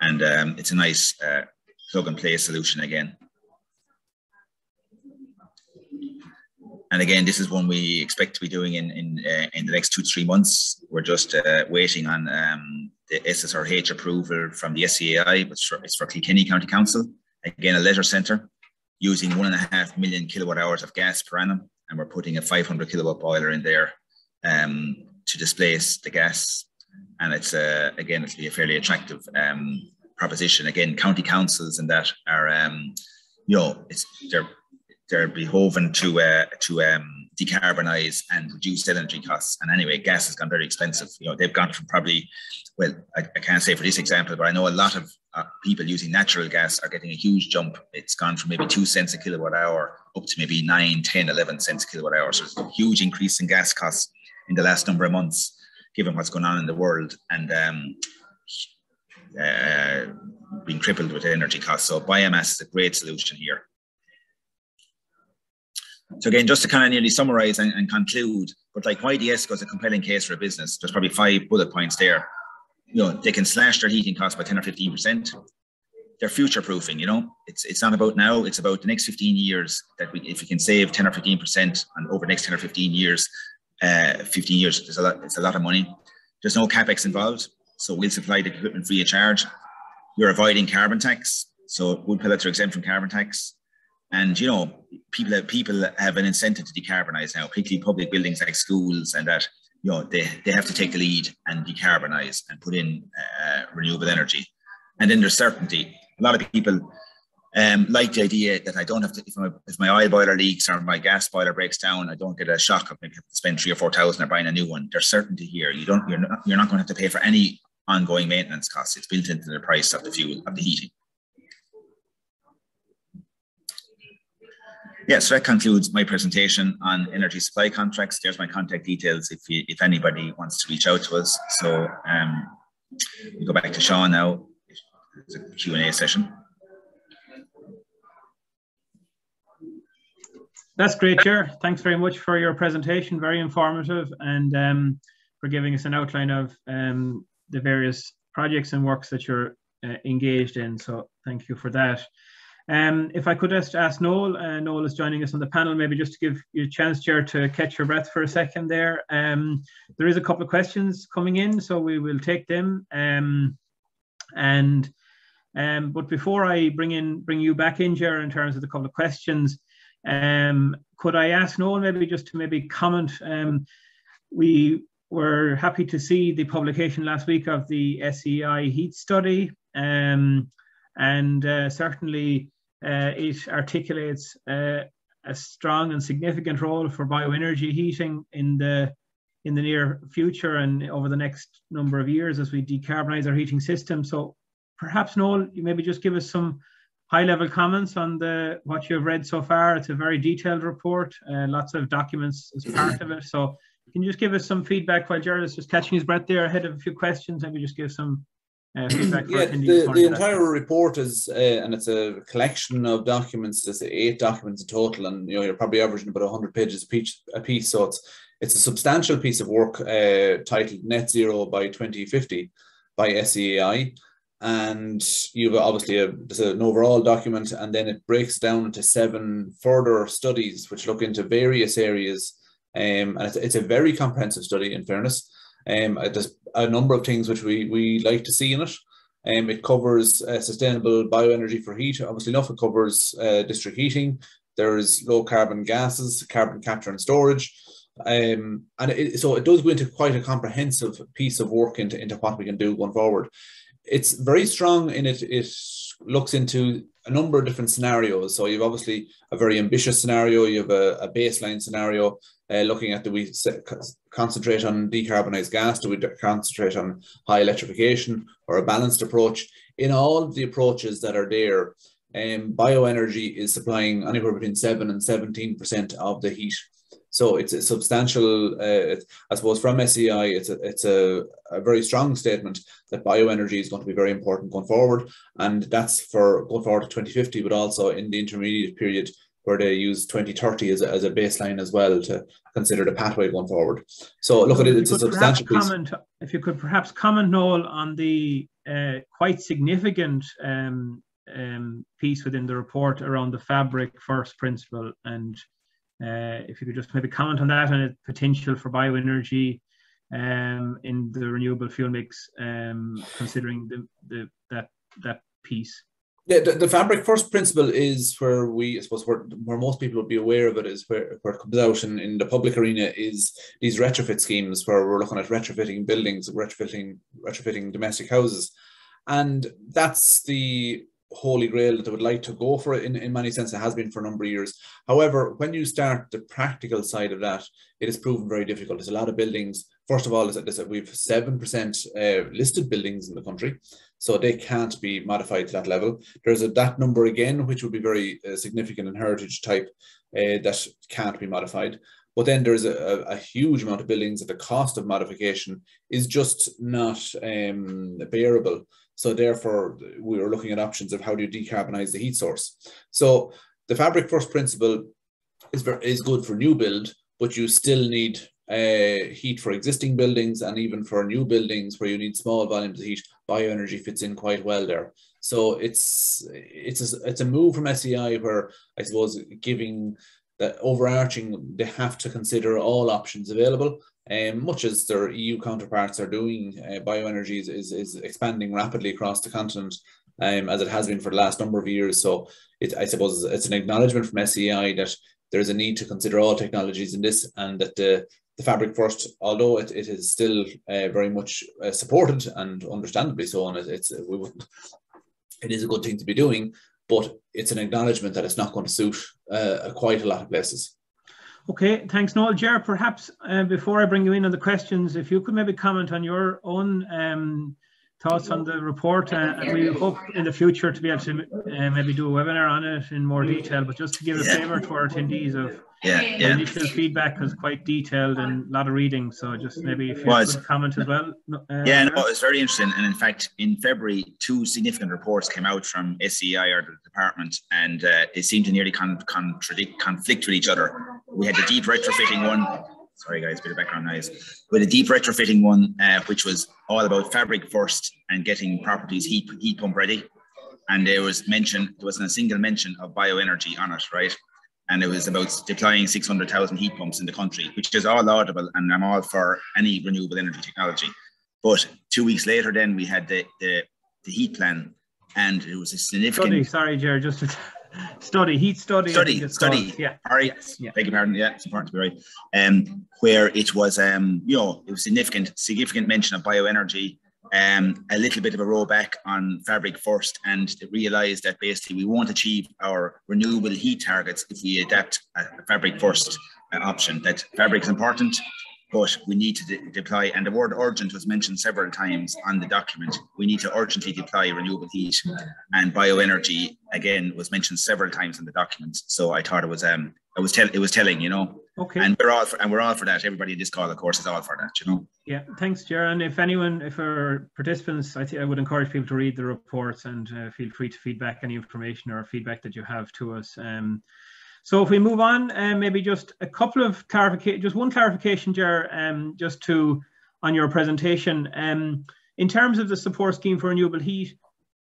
And um, it's a nice uh, plug and play solution again. And again, this is one we expect to be doing in in, uh, in the next two three months. We're just uh, waiting on um, the SSRH approval from the SEAI, but it's for Kilkenny County Council again, a leisure centre using one and a half million kilowatt hours of gas per annum. And we're putting a 500 kilowatt boiler in there um, to displace the gas. And it's, uh, again, it'll be a fairly attractive um, proposition. Again, county councils and that are, um, you know, it's, they're, they're beholden to, uh, to um, decarbonize and reduce energy costs. And anyway, gas has gone very expensive. You know, they've gone from probably, well, I, I can't say for this example, but I know a lot of uh, people using natural gas are getting a huge jump. It's gone from maybe two cents a kilowatt hour up to maybe 9, 10, 11 cents a kilowatt hour. So it's a huge increase in gas costs in the last number of months, given what's going on in the world and um, uh, being crippled with energy costs. So biomass is a great solution here. So again, just to kind of nearly summarize and, and conclude, but like why ESCO is a compelling case for a business, there's probably five bullet points there you know, they can slash their heating costs by 10 or 15%. They're future proofing, you know, it's, it's not about now, it's about the next 15 years that we, if we can save 10 or 15% and over the next 10 or 15 years, uh, 15 years, there's a lot, it's a lot of money. There's no capex involved. So we'll supply the equipment free of charge. You're avoiding carbon tax. So wood pellets are exempt from carbon tax. And you know, people have, people have an incentive to decarbonize now, particularly public buildings like schools and that you know, they, they have to take the lead and decarbonize and put in uh, renewable energy. And then there's certainty. A lot of people um, like the idea that I don't have to, if my, if my oil boiler leaks or my gas boiler breaks down, I don't get a shock of maybe have to spend three or 4,000 or buying a new one. There's certainty here. You don't, you're not, you're not going to have to pay for any ongoing maintenance costs. It's built into the price of the fuel, of the heating. Yeah, so that concludes my presentation on energy supply contracts. There's my contact details if you, if anybody wants to reach out to us. So um, we go back to Sean now. It's a Q&A session. That's great, Ger. Thanks very much for your presentation. Very informative and um, for giving us an outline of um, the various projects and works that you're uh, engaged in. So thank you for that. Um, if I could just ask Noel, uh, Noel is joining us on the panel, maybe just to give you a chance, Ger, to catch your breath for a second there. Um, there is a couple of questions coming in, so we will take them. Um, and um, but before I bring in bring you back in, Ger, in terms of the couple of questions, um, could I ask Noel maybe just to maybe comment? Um, we were happy to see the publication last week of the SEI heat study. And uh, certainly it articulates uh, a strong and significant role for bioenergy heating in the in the near future and over the next number of years as we decarbonize our heating system. So perhaps Noel, you maybe just give us some high level comments on the what you have read so far. It's a very detailed report, uh, lots of documents as part of it. So can you just give us some feedback while Jared is just catching his breath there ahead of a few questions? Maybe just give some uh, yeah, the, the entire report is, uh, and it's a collection of documents. There's eight documents in total, and you know you're probably averaging about 100 pages a piece. A piece so it's it's a substantial piece of work uh, titled "Net Zero by 2050" by SEAI, and you've obviously a, there's an overall document, and then it breaks down into seven further studies which look into various areas. Um, and it's, it's a very comprehensive study, in fairness. Um, there's a number of things which we, we like to see in it. Um, it covers uh, sustainable bioenergy for heat. Obviously enough, it covers uh, district heating. There's low carbon gases, carbon capture and storage. Um, and it, so it does go into quite a comprehensive piece of work into, into what we can do going forward. It's very strong in it. It looks into a number of different scenarios. So you've obviously a very ambitious scenario. You have a, a baseline scenario uh, looking at do we concentrate on decarbonized gas? Do we concentrate on high electrification or a balanced approach? In all the approaches that are there, um, bioenergy is supplying anywhere between 7 and 17% of the heat. So it's a substantial, uh, I suppose from SEI, it's, a, it's a, a very strong statement that bioenergy is going to be very important going forward. And that's for going forward to 2050, but also in the intermediate period where they use 2030 as a, as a baseline as well to consider the pathway going forward. So look at it, it's a substantial piece. Comment, if you could perhaps comment, Noel, on the uh, quite significant um, um, piece within the report around the fabric first principle and uh, if you could just maybe comment on that and its potential for bioenergy um, in the renewable fuel mix, um, considering the, the that that piece. Yeah, the, the fabric first principle is where we, I suppose, where, where most people would be aware of it is where, where it comes out in, in the public arena is these retrofit schemes where we're looking at retrofitting buildings, retrofitting retrofitting domestic houses, and that's the holy grail that they would like to go for it in, in many sense. It has been for a number of years. However when you start the practical side of that it has proven very difficult. There's a lot of buildings first of all is that we've 7% uh, listed buildings in the country so they can't be modified to that level. There's a that number again which would be very uh, significant in heritage type uh, that can't be modified. But then there's a, a, huge amount of buildings that the cost of modification is just not um, bearable. So therefore, we were looking at options of how do you decarbonize the heat source. So the fabric first principle is very, is good for new build, but you still need uh, heat for existing buildings and even for new buildings where you need small volumes of heat. Bioenergy fits in quite well there. So it's it's a, it's a move from SEI where I suppose giving that overarching they have to consider all options available um, much as their EU counterparts are doing, uh, bioenergy is, is, is, expanding rapidly across the continent, um, as it has been for the last number of years. So it, I suppose it's an acknowledgement from SEI that there's a need to consider all technologies in this and that the, the fabric first, although it, it is still uh, very much uh, supported and understandably so, and it, it's, we wouldn't, it is a good thing to be doing, but it's an acknowledgement that it's not going to suit uh, quite a lot of places. Okay, thanks, Noel. Ger, perhaps uh, before I bring you in on the questions, if you could maybe comment on your own um, thoughts on the report, uh, and we hope in the future to be able to uh, maybe do a webinar on it in more detail, but just to give a flavour to our attendees of yeah, yeah. initial feedback was quite detailed and a lot of reading. So just maybe if you was. could comment as well. Uh, yeah, no, it was very interesting. And in fact, in February, two significant reports came out from SEI or the department, and uh, they seemed to nearly con- contradict, conflict with each other. We had the deep retrofitting one. Sorry, guys, bit of background noise. With a deep retrofitting one, uh, which was all about fabric first and getting properties heat heat pump ready. And there was mention, there wasn't a single mention of bioenergy on it, right? and it was about deploying 600,000 heat pumps in the country, which is all laudable, and I'm all for any renewable energy technology. But two weeks later, then we had the the, the heat plan, and it was a significant. Sorry, Jerry, just to study heat study. Study, study. Yeah. All right. Yeah. Beg your pardon. Yeah, it's important to be right. Um, where it was, um, you know, it was significant, significant mention of bioenergy um, a little bit of a rollback on fabric first and realize that basically we won't achieve our renewable heat targets if we adapt a fabric first uh, option. That fabric is important, but we need to de- deploy, and the word urgent was mentioned several times on the document. We need to urgently deploy renewable heat, and bioenergy again was mentioned several times in the document. So I thought it was um, it was tell it was telling, you know. Okay. And we're all for, and we're all for that. Everybody in this call, of course, is all for that, you know. Yeah, thanks, Jaron. If anyone, if our participants, I think I would encourage people to read the reports and uh, feel free to feedback any information or feedback that you have to us. Um, so if we move on, uh, maybe just a couple of clarification, just one clarification, Ger, um, just to on your presentation. Um, in terms of the support scheme for renewable heat,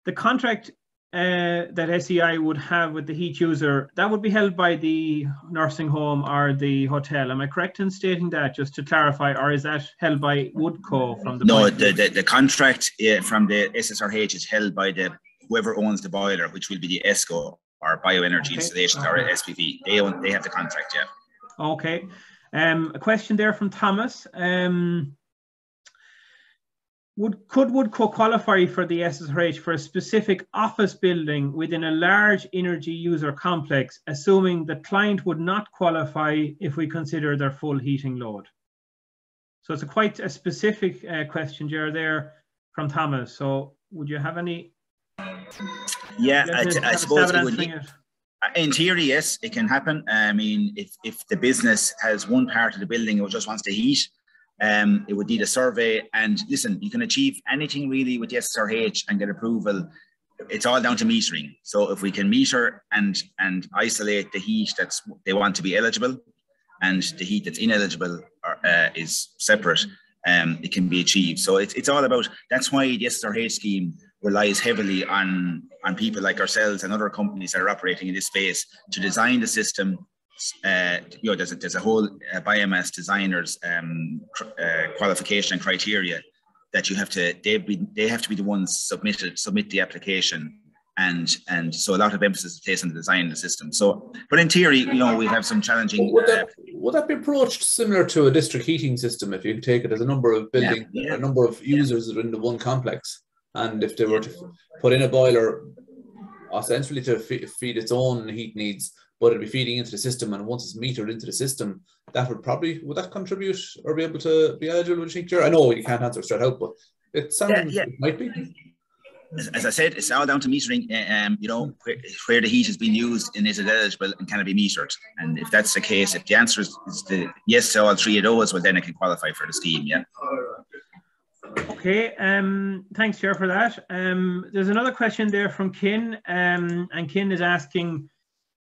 the contract uh, that SEI would have with the heat user, that would be held by the nursing home or the hotel. Am I correct in stating that, just to clarify, or is that held by Woodco from the? No, the, the, the, contract uh, from the SSRH is held by the whoever owns the boiler, which will be the ESCO or bioenergy okay. installations or SPV. They own, they have the contract, yeah. Okay. Um, a question there from Thomas. Um, would could Woodco qualify for the SSRH for a specific office building within a large energy user complex, assuming the client would not qualify if we consider their full heating load? So it's a quite a specific uh, question, Jared, there from Thomas. So would you have any? Yeah, I, I suppose it would. It? In theory, yes, it can happen. I mean, if, if the business has one part of the building it just wants to heat, um, it would need a survey. And listen, you can achieve anything really with the SSRH and get approval. It's all down to metering. So if we can meter and and isolate the heat that's they want to be eligible, and the heat that's ineligible are, uh, is separate, um, it can be achieved. So it's it's all about. That's why the SSRH scheme relies heavily on on people like ourselves and other companies that are operating in this space to design the system uh, you know, there's a, there's a whole uh, biomass designers um, uh, qualification criteria that you have to they be they have to be the ones submitted submit the application and and so a lot of emphasis is placed on the design of the system. So, but in theory, you know, we have some challenging. Would that, uh, would that be approached similar to a district heating system if you take it as a number of building, yeah, yeah. a number of users yeah. in the one complex, and if they were to put in a boiler, essentially to feed its own heat needs, but it'd be feeding into the system. And once it's metered into the system, that would probably would that contribute or be able to be eligible? Would you think, I know you can't answer straight out, but it sounds yeah, yeah. it might be. As, as, I said, it's all down to metering. Eh, um, you know where, where, the heat is being used and is it eligible and can it be metered? And if that's the case, if the answer is, is the yes to all three of those, well then it can qualify for the scheme. Yeah. Okay, um, thanks, Ger, for that. Um, there's another question there from Kin, um, and Kin is asking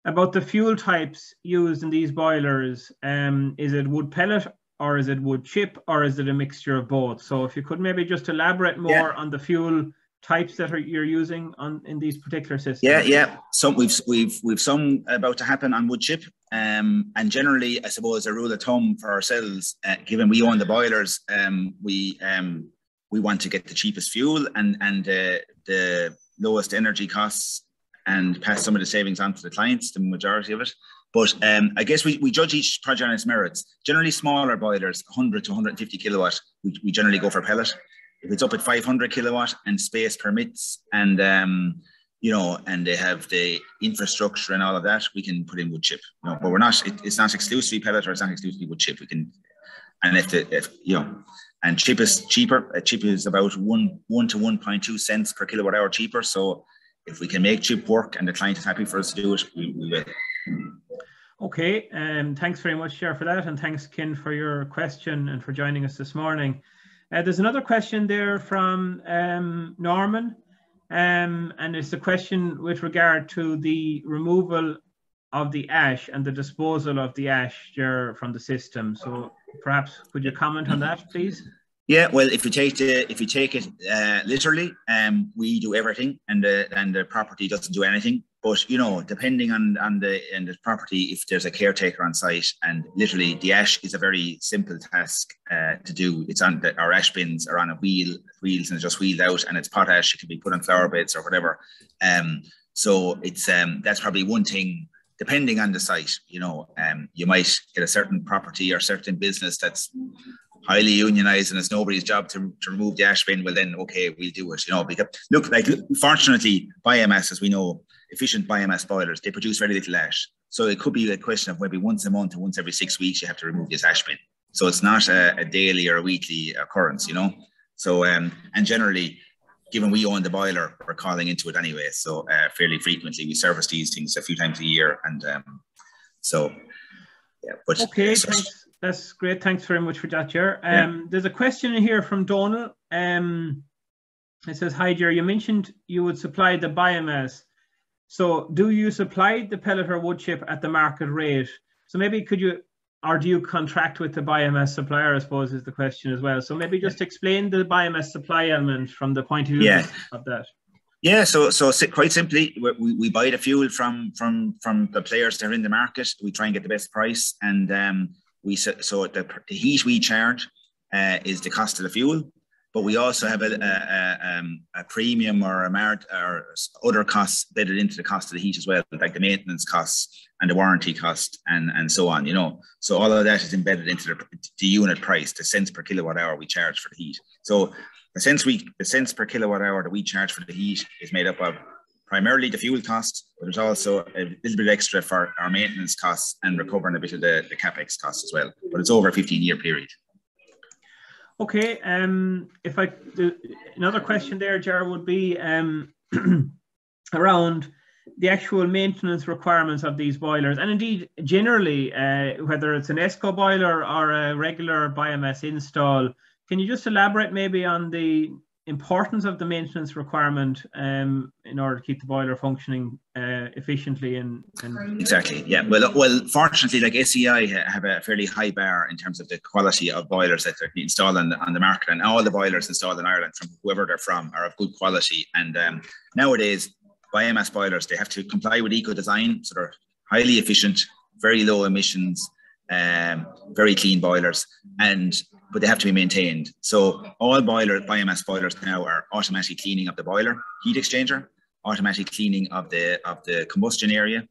about the fuel types used in these boilers. Um, is it wood pellet or is it wood chip or is it a mixture of both? So if you could maybe just elaborate more yeah. on the fuel types that are, you're using on in these particular systems. Yeah, yeah. So we've we've we've some about to happen on wood chip. Um, and generally, I suppose a rule of thumb for ourselves, uh, given we own the boilers, um, we um, we want to get the cheapest fuel and and uh, the lowest energy costs and pass some of the savings on to the clients, the majority of it. But um, I guess we, we judge each project on its merits. Generally, smaller boilers, 100 to 150 kilowatt, we, we generally go for pellet. If it's up at 500 kilowatt and space permits, and um, you know, and they have the infrastructure and all of that, we can put in wood chip. You know, but we're not. It, it's not exclusively pellet or it's not exclusively wood chip. We can, and if the if you know, and cheapest cheaper. Uh, chip is about one one to 1.2 cents per kilowatt hour cheaper. So if we can make chip work and the client is happy for us to do it, we, we will. Okay, um, thanks very much, Chair, for that, and thanks, Ken, for your question and for joining us this morning. Uh, there's another question there from um, Norman, um, and it's a question with regard to the removal of the ash and the disposal of the ash from the system. So perhaps could you comment on that, please? Yeah, well, if you take the if you take it uh, literally, um, we do everything, and the and the property doesn't do anything. But you know, depending on on the and the property, if there's a caretaker on site, and literally the ash is a very simple task uh, to do. It's on the, our ash bins are on a wheel wheels and just wheeled out, and it's potash. It can be put on flower beds or whatever. Um, so it's um that's probably one thing depending on the site, you know, um, you might get a certain property or certain business that's highly unionized and it's nobody's job to, to remove the ash bin, well then okay, we'll do it. You know, because look, like fortunately, biomass, as we know, efficient biomass boilers, they produce very little ash. So it could be a question of maybe once a month or once every six weeks you have to remove this ash bin. So it's not a, a daily or a weekly occurrence, you know. So um, and generally, given we own the boiler, we're calling into it anyway. So uh, fairly frequently, we service these things a few times a year, and um, so yeah. But okay, thanks. That's great. Thanks very much for that, Jer. Um, yeah. There's a question here from Donald. Um, it says, Hi, Jer, you mentioned you would supply the biomass. So do you supply the pellet or wood chip at the market rate? So maybe could you, or do you contract with the biomass supplier, I suppose is the question as well. So maybe just explain the biomass supply element from the point of view yeah. of that. Yeah, so so quite simply, we, we buy the fuel from from from the players that are in the market. We try and get the best price, and um, we so the, the heat we charge uh, is the cost of the fuel, but we also have a, a, um, a premium or a or other costs bedded into the cost of the heat as well, like the maintenance costs and the warranty cost and, and so on, you know. So all of that is embedded into the, the unit price, the cents per kilowatt hour we charge for the heat. So the cents we the cents per kilowatt hour that we charge for the heat is made up of primarily the fuel cost, but there's also a little bit extra for our maintenance costs and recovering a bit of the, the capex costs as well. But it's over a 15 year period. Okay. Um, if I another question there, Ger would be um, <clears throat> around the actual maintenance requirements of these boilers, and indeed generally, uh, whether it's an ESCO boiler or a regular biomass install. Can you just elaborate maybe on the importance of the maintenance requirement um, in order to keep the boiler functioning uh, efficiently and, and, exactly yeah. Well well fortunately like SEI have a fairly high bar in terms of the quality of boilers that they're the, on the market and all the boilers installed in Ireland from whoever they're from are of good quality and um, nowadays biomass boilers they have to comply with eco design so they're highly efficient very low emissions um, very clean boilers and but they have to be maintained. So all boiler biomass boilers now are automatic cleaning of the boiler heat exchanger, automatic cleaning of the of the combustion area,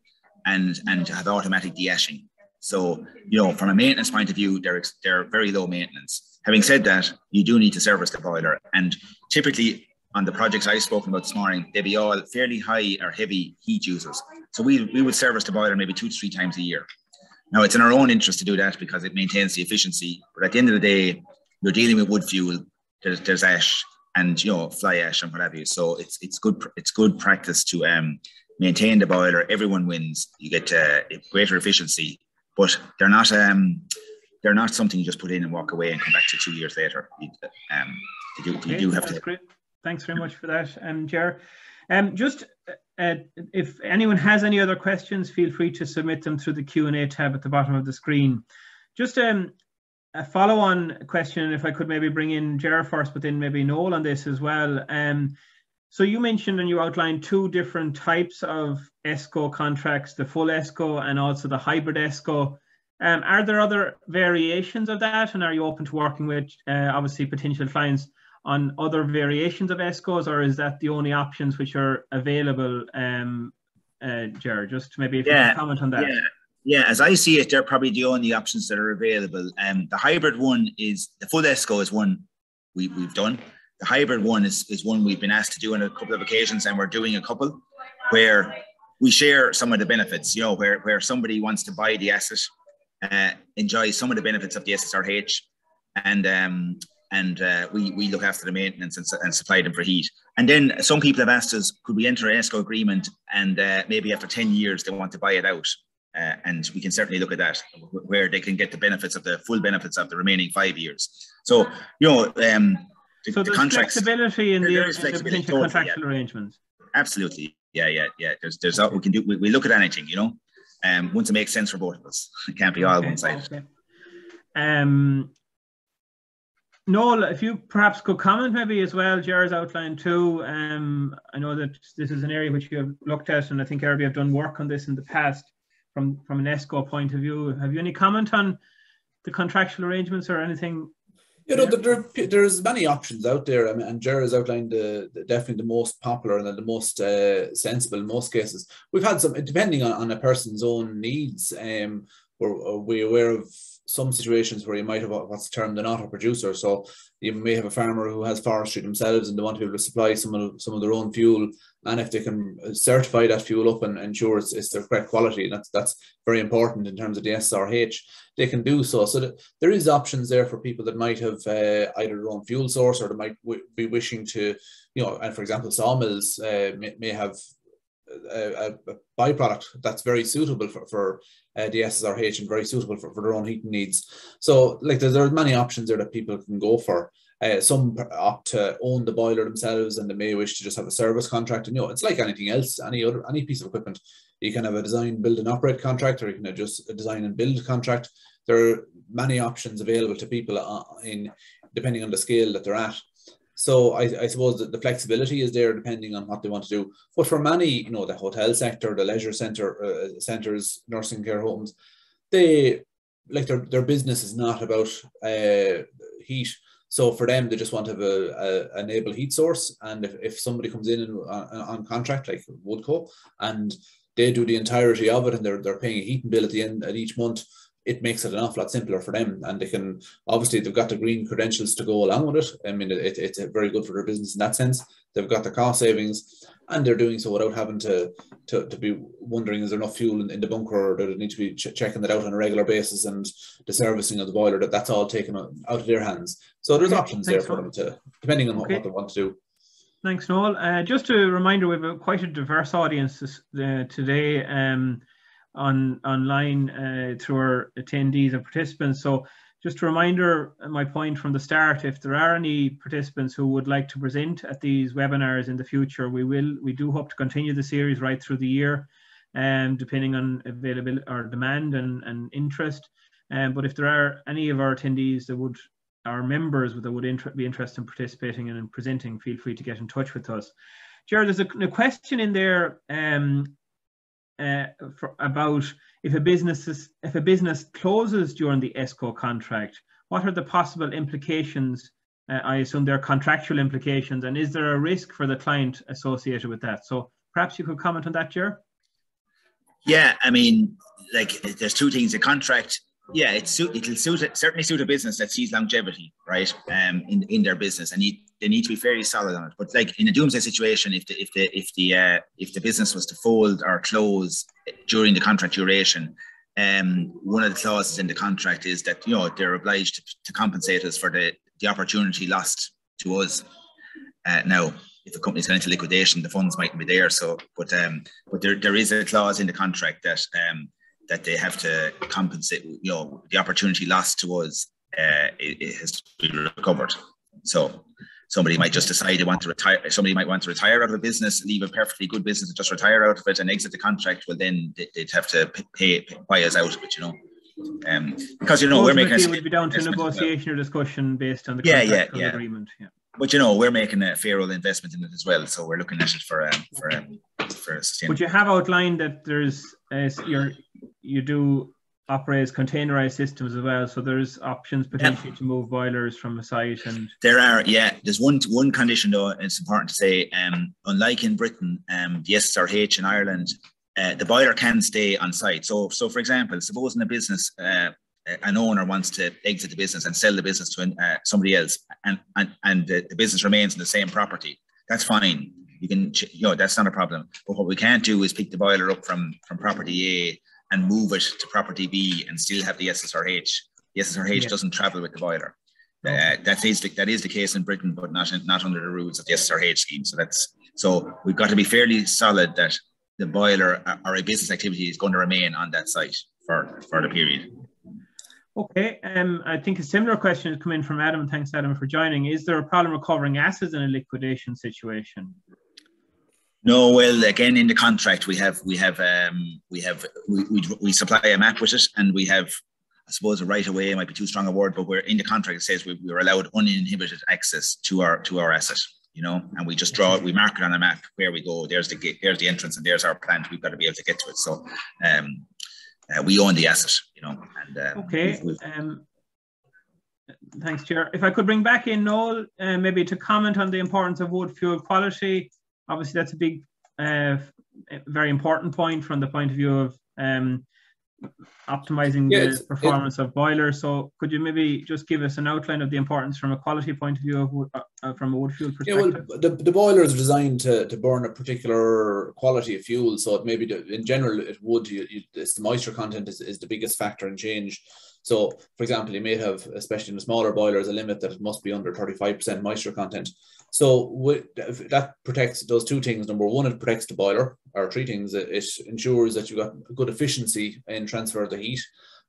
and and have automatic de-ashing. So you know, from a maintenance point of view, they're they're very low maintenance. Having said that, you do need to service the boiler, and typically on the projects I've spoken about this morning, they'd be all fairly high or heavy heat users. So we we would service the boiler maybe two to three times a year. Now, it's in our own interest to do that because it maintains the efficiency. But at the end of the day, you're dealing with wood fuel. There's, there's ash and you know fly ash and what have you. So it's it's good it's good practice to um, maintain the boiler. Everyone wins. You get uh, greater efficiency, but they're not um, they're not something you just put in and walk away and come back to two years later. You, um, you do, okay, you do have to. Great. Thanks very much for that, um, Ger. Um, just uh, if anyone has any other questions, feel free to submit them through the Q&A tab at the bottom of the screen. Just um, a follow-on question, if I could maybe bring in Ger first, but then maybe Noel on this as well. Um, so you mentioned and you outlined two different types of ESCO contracts, the full ESCO and also the hybrid ESCO. Um, are there other variations of that and are you open to working with uh, obviously potential clients on other variations of ESCOs, or is that the only options which are available, um, uh, Jared? Just maybe if yeah, you comment on that. Yeah. Yeah, as I see it, they're probably the only options that are available. Um, the hybrid one is the full ESCO is one we, we've done. The hybrid one is, is one we've been asked to do on a couple of occasions, and we're doing a couple where we share some of the benefits. You know, where where somebody wants to buy the asset, uh, enjoy some of the benefits of the SSRH, and um, and uh, we, we look after the maintenance and, and, supply them for heat. And then some people have asked us, could we enter an ESCO agreement and uh, maybe after 10 years they want to buy it out? Uh, and we can certainly look at that, where they can get the benefits of the full benefits of the remaining five years. So, you know, um, the, so the flexibility in the, flexibility, the potential contractual yeah. arrangements. Absolutely, yeah, yeah, yeah. There's, there's, we can do. We, we look at anything, you know. Um, once it makes sense for both of us, it can't be all okay, one sided. Okay. Um, Noel, if you perhaps could comment maybe as well, Jer's outline too. Um, I know that this is an area which you have looked at, and I think IrBEA have done work on this in the past from, from an ESCO point of view. Have you any comment on the contractual arrangements or anything? You know, there, there's many options out there, I mean, and Jer has outlined the, the, definitely the most popular and the most uh, sensible in most cases. We've had some, depending on, on a person's own needs, um, we're, we're aware of some situations where you might have what's termed an auto producer. So you may have a farmer who has forestry themselves and they want to be able to supply some of some of their own fuel. And if they can certify that fuel up and ensure it's, it's the correct quality, and that's that's very important in terms of the SRH, they can do so. So there is options there for people that might have uh, either their own fuel source or they might be wishing to, you know, and for example, sawmills uh, may, may have a, a, byproduct that's very suitable for, for uh, the SSRH and very suitable for, for their own heating needs. So like there's, there are many options there that people can go for. Uh, some opt to own the boiler themselves and they may wish to just have a service contract. And you know, it's like anything else, any other any piece of equipment. You can have a design, build and operate contract, or you can have just a design and build contract. There are many options available to people uh, in depending on the scale that they're at. So I, I suppose that the flexibility is there depending on what they want to do. But for many, you know, the hotel sector, the leisure center uh, centers, nursing care homes, they like their their business is not about uh, heat. So for them, they just want to have a, a enable heat source. And if, if somebody comes in and, on, on contract like Woodco and they do the entirety of it and they're, they're paying a heating bill at the end at each month, it makes it an awful lot simpler for them. And they can obviously they've got the green credentials to go along with it. I mean, it, it's very good for their business in that sense. They've got the cost savings, and they're doing so without having to to, to be wondering is there enough fuel in, in the bunker or do they need to be ch- checking that out on a regular basis and the servicing of the boiler that that's all taken out of their hands. So there's okay, options there for them to depending on okay. what, what they want to do. Thanks, Noel. Uh, just a reminder, we have a, quite a diverse audience this, uh, today. Um, on online uh, through our attendees and participants. So just a reminder, uh, my point from the start, if there are any participants who would like to present at these webinars in the future, we will, we do hope to continue the series right through the year, um, depending on availability or demand and, and interest. Um, but if there are any of our attendees that would, our members that would inter be interested in participating and in presenting, feel free to get in touch with us. Jared, there's a, a question in there um, uh, for, about if a business is, if a business closes during the ESCO contract, what are the possible implications? Uh, I assume there are contractual implications, and is there a risk for the client associated with that? So perhaps you could comment on that, Jer. Yeah, I mean, like there's two things: the contract yeah, it's suit, it'll suit certainly suit a business that sees longevity, right, um, in in their business, and you, they need to be fairly solid on it. But like in a doomsday situation, if the if the if the uh, if the business was to fold or close during the contract duration, um, one of the clauses in the contract is that you know they're obliged to, to compensate us for the the opportunity lost to us. Uh, now, if the company's going into liquidation, the funds mightn't be there. So, but um, but there there is a clause in the contract that um that they have to compensate. You know, the opportunity lost to us uh, it, it has to be recovered. So somebody might just decide they want to retire. Somebody might want to retire out of a business, leave a perfectly good business, and just retire out of it and exit the contract. Well, then they'd have to pay, pay buy us out of it. You know. Um, because you know we're making it would be down to negotiation or discussion based on the yeah, yeah, yeah. agreement. Yeah but you know we're making a fair old investment in it as well so we're looking at it for um, for um, for but you have outlined that there's uh, you're you do operate as containerized systems as well so there's options potentially to move boilers from a site and there are yeah there's one one condition though it's important to say um unlike in britain um the ssrh in ireland uh, the boiler can stay on site. So so for example suppose in a business uh, an owner wants to exit the business and sell the business to uh, somebody else and and, and the, the, business remains in the same property that's fine. You can you know that's not a problem. But what we can't do is pick the boiler up from from property a and move it to property b and still have the ssrh the ssrh yeah. doesn't travel with the boiler uh, that is the, that is the case in britain but not in, not under the rules of the ssrh scheme so that's so we've got to be fairly solid that the boiler uh, or a business activity is going to remain on that site for for the period Okay, um, I think a similar question has come in from Adam. Thanks, Adam, for joining. Is there a problem recovering assets in a liquidation situation? No, well, again, in the contract we have we have um, we have we, we, we supply a map with it, and we have I suppose a right away might be too strong a word, but we're in the contract. It says we, we're allowed uninhibited access to our to our asset, you know, and we just draw it. We mark it on a map where we go. There's the gate, there's the entrance, and there's our plant. We've got to be able to get to it. So, um, uh, we own the asset, you know. And um, okay. We've, we've, um, thanks, Ger. If I could bring back in Noel, uh, maybe to comment on the importance of wood fuel quality. Obviously, that's a big, uh, very important point from the point of view of um, optimizing yeah, the performance of boilers. So could you maybe just give us an outline of the importance from a quality point of view of uh, uh from a wood fuel perspective? Yeah, well, the, the boilers are designed to, to burn a particular quality of fuel. So it maybe in general, it would, you, you, it's the moisture content is, is the biggest factor in change. So, for example, you may have, especially in the smaller boilers, a limit that it must be under 35% moisture content. So that protects those two things. Number one, it protects the boiler, or three things. It, it ensures that you've got good efficiency in transfer of the heat.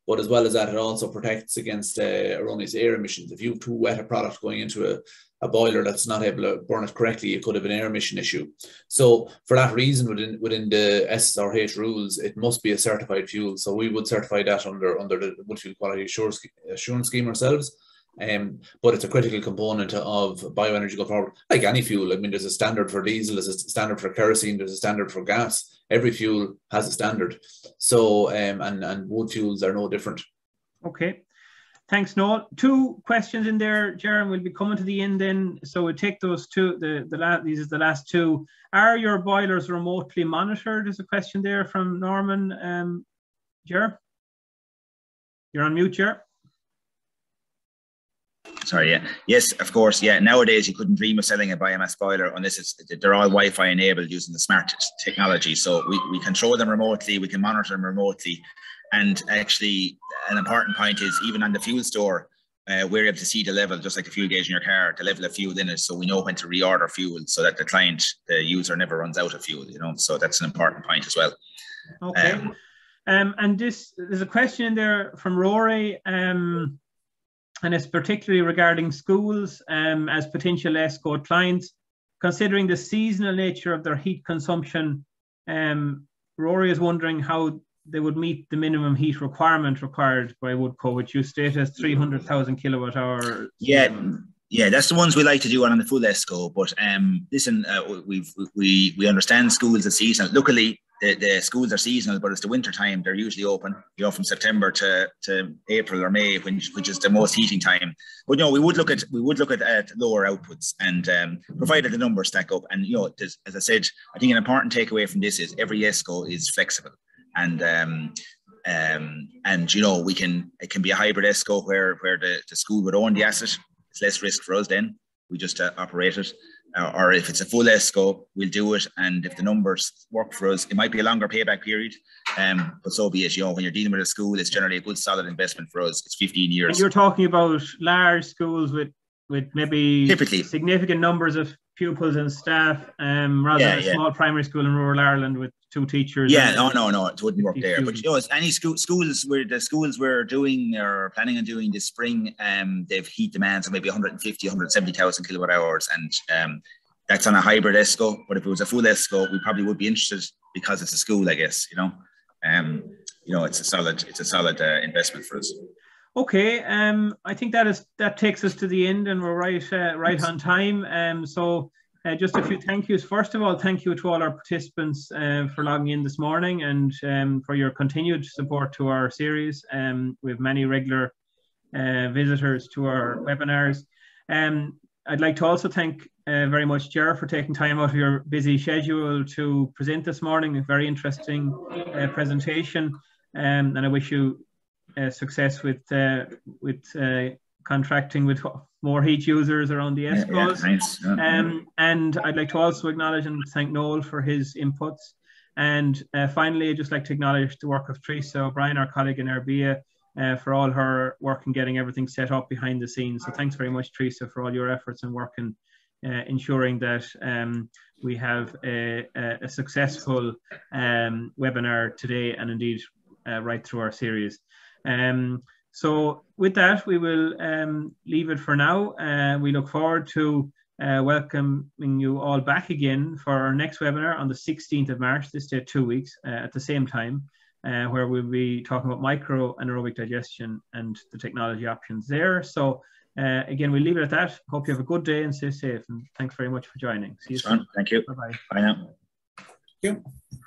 But as well as that, it also protects against uh, erroneous air emissions. If you have too wet a product going into a, a boiler that's not able to burn it correctly, you could have an air emission issue. So for that reason, within within the SSRH rules, it must be a certified fuel. So we would certify that under under the wood fuel quality assurance, assurance scheme ourselves. Um, but it's a critical component of bioenergy going forward. Like any fuel, I mean, there's a standard for diesel, there's a standard for kerosene, there's a standard for gas. Every fuel has a standard. So, um, and and wood fuels are no different. Okay. thanks, Noel. Two questions in there, Jaron. We'll be coming to the end then. So we'll take those two. The the last these are the last two. Are your boilers remotely monitored? Is a question there from Norman. Um, Jer, you're on mute, Jer. Sorry, yeah. Yes, of course, yeah. Nowadays, you couldn't dream of selling a biomass boiler unless it's they're all Wi-Fi enabled using the smart technology. So we, we control them remotely, we can monitor them remotely. And actually, an important point is even on the fuel store, uh, we're able to see the level, just like the fuel gauge in your car, the level of fuel in it. So we know when to reorder fuel so that the client, the user never runs out of fuel, you know. So that's an important point as well. Okay. Um, um, and this, there's a question in there from Rory. Um, and it's particularly regarding schools um, as potential ESCO clients. Considering the seasonal nature of their heat consumption, um, Rory is wondering how they would meet the minimum heat requirement required by Woodco, which you state as 300,000 kilowatt hour. Yeah, yeah, that's the ones we like to do on the full ESCO. But um, listen, uh, we've we we understand schools are seasonal. Luckily, the, the schools are seasonal, but it's the winter time. They're usually open, you know, from September to, to April or May, which, which is the most heating time. But you no, we would look at we would look at, at lower outputs, and um, provided the numbers stack up. And you know, as I said, I think an important takeaway from this is every ESCO is flexible, and um, um, and you know, we can it can be a hybrid ESCO where where the, the school would own the asset. It's less risk for us then. We just uh, operate it or if it's a full ESCO, we'll do it. And if the numbers work for us, it might be a longer payback period, um, but so be it. You know, when you're dealing with a school, it's generally a good, solid investment for us. It's 15 years. And you're talking about large schools with with maybe typically significant numbers of pupils and staff, um, rather yeah, than a yeah. small primary school in rural Ireland with two teachers. Yeah, no, no, no, it wouldn't work there. But you know, any school, schools where the schools we're doing or planning on doing this spring, um, they've heat demands of maybe 150, 170,000 kilowatt hours, and um, that's on a hybrid ESCO. But if it was a full ESCO, we probably would be interested because it's a school, I guess. You know, um, you know, it's a solid, it's a solid uh, investment for us. Okay, um, I think that is that takes us to the end, and we're right uh, right on time. Um, so uh, just a few thank yous. First of all, thank you to all our participants uh, for logging in this morning and um, for your continued support to our series. Um, we have many regular uh, visitors to our webinars. Um, I'd like to also thank uh, very much Ger for taking time out of your busy schedule to present this morning. A very interesting uh, presentation, um, and I wish you success with uh, with uh, contracting with more heat users around the ESCOs. Yeah, yeah, nice. um, and I'd like to also acknowledge and thank Noel for his inputs. And uh, finally, I'd just like to acknowledge the work of Teresa O'Brien, our colleague in IrBEA, uh, for all her work in getting everything set up behind the scenes. So thanks very much, Teresa, for all your efforts and work in uh, ensuring that um, we have a, a, a successful um, webinar today and indeed uh, right through our series. Um, so with that, we will um, leave it for now. Uh, we look forward to uh, welcoming you all back again for our next webinar on the 16th of March, this day two weeks uh, at the same time, uh, where we'll be talking about micro anaerobic digestion and the technology options there. So uh, again, we'll leave it at that. Hope you have a good day and stay safe. And thanks very much for joining. See you soon. Thank you. Bye-bye. Bye now. Thank you.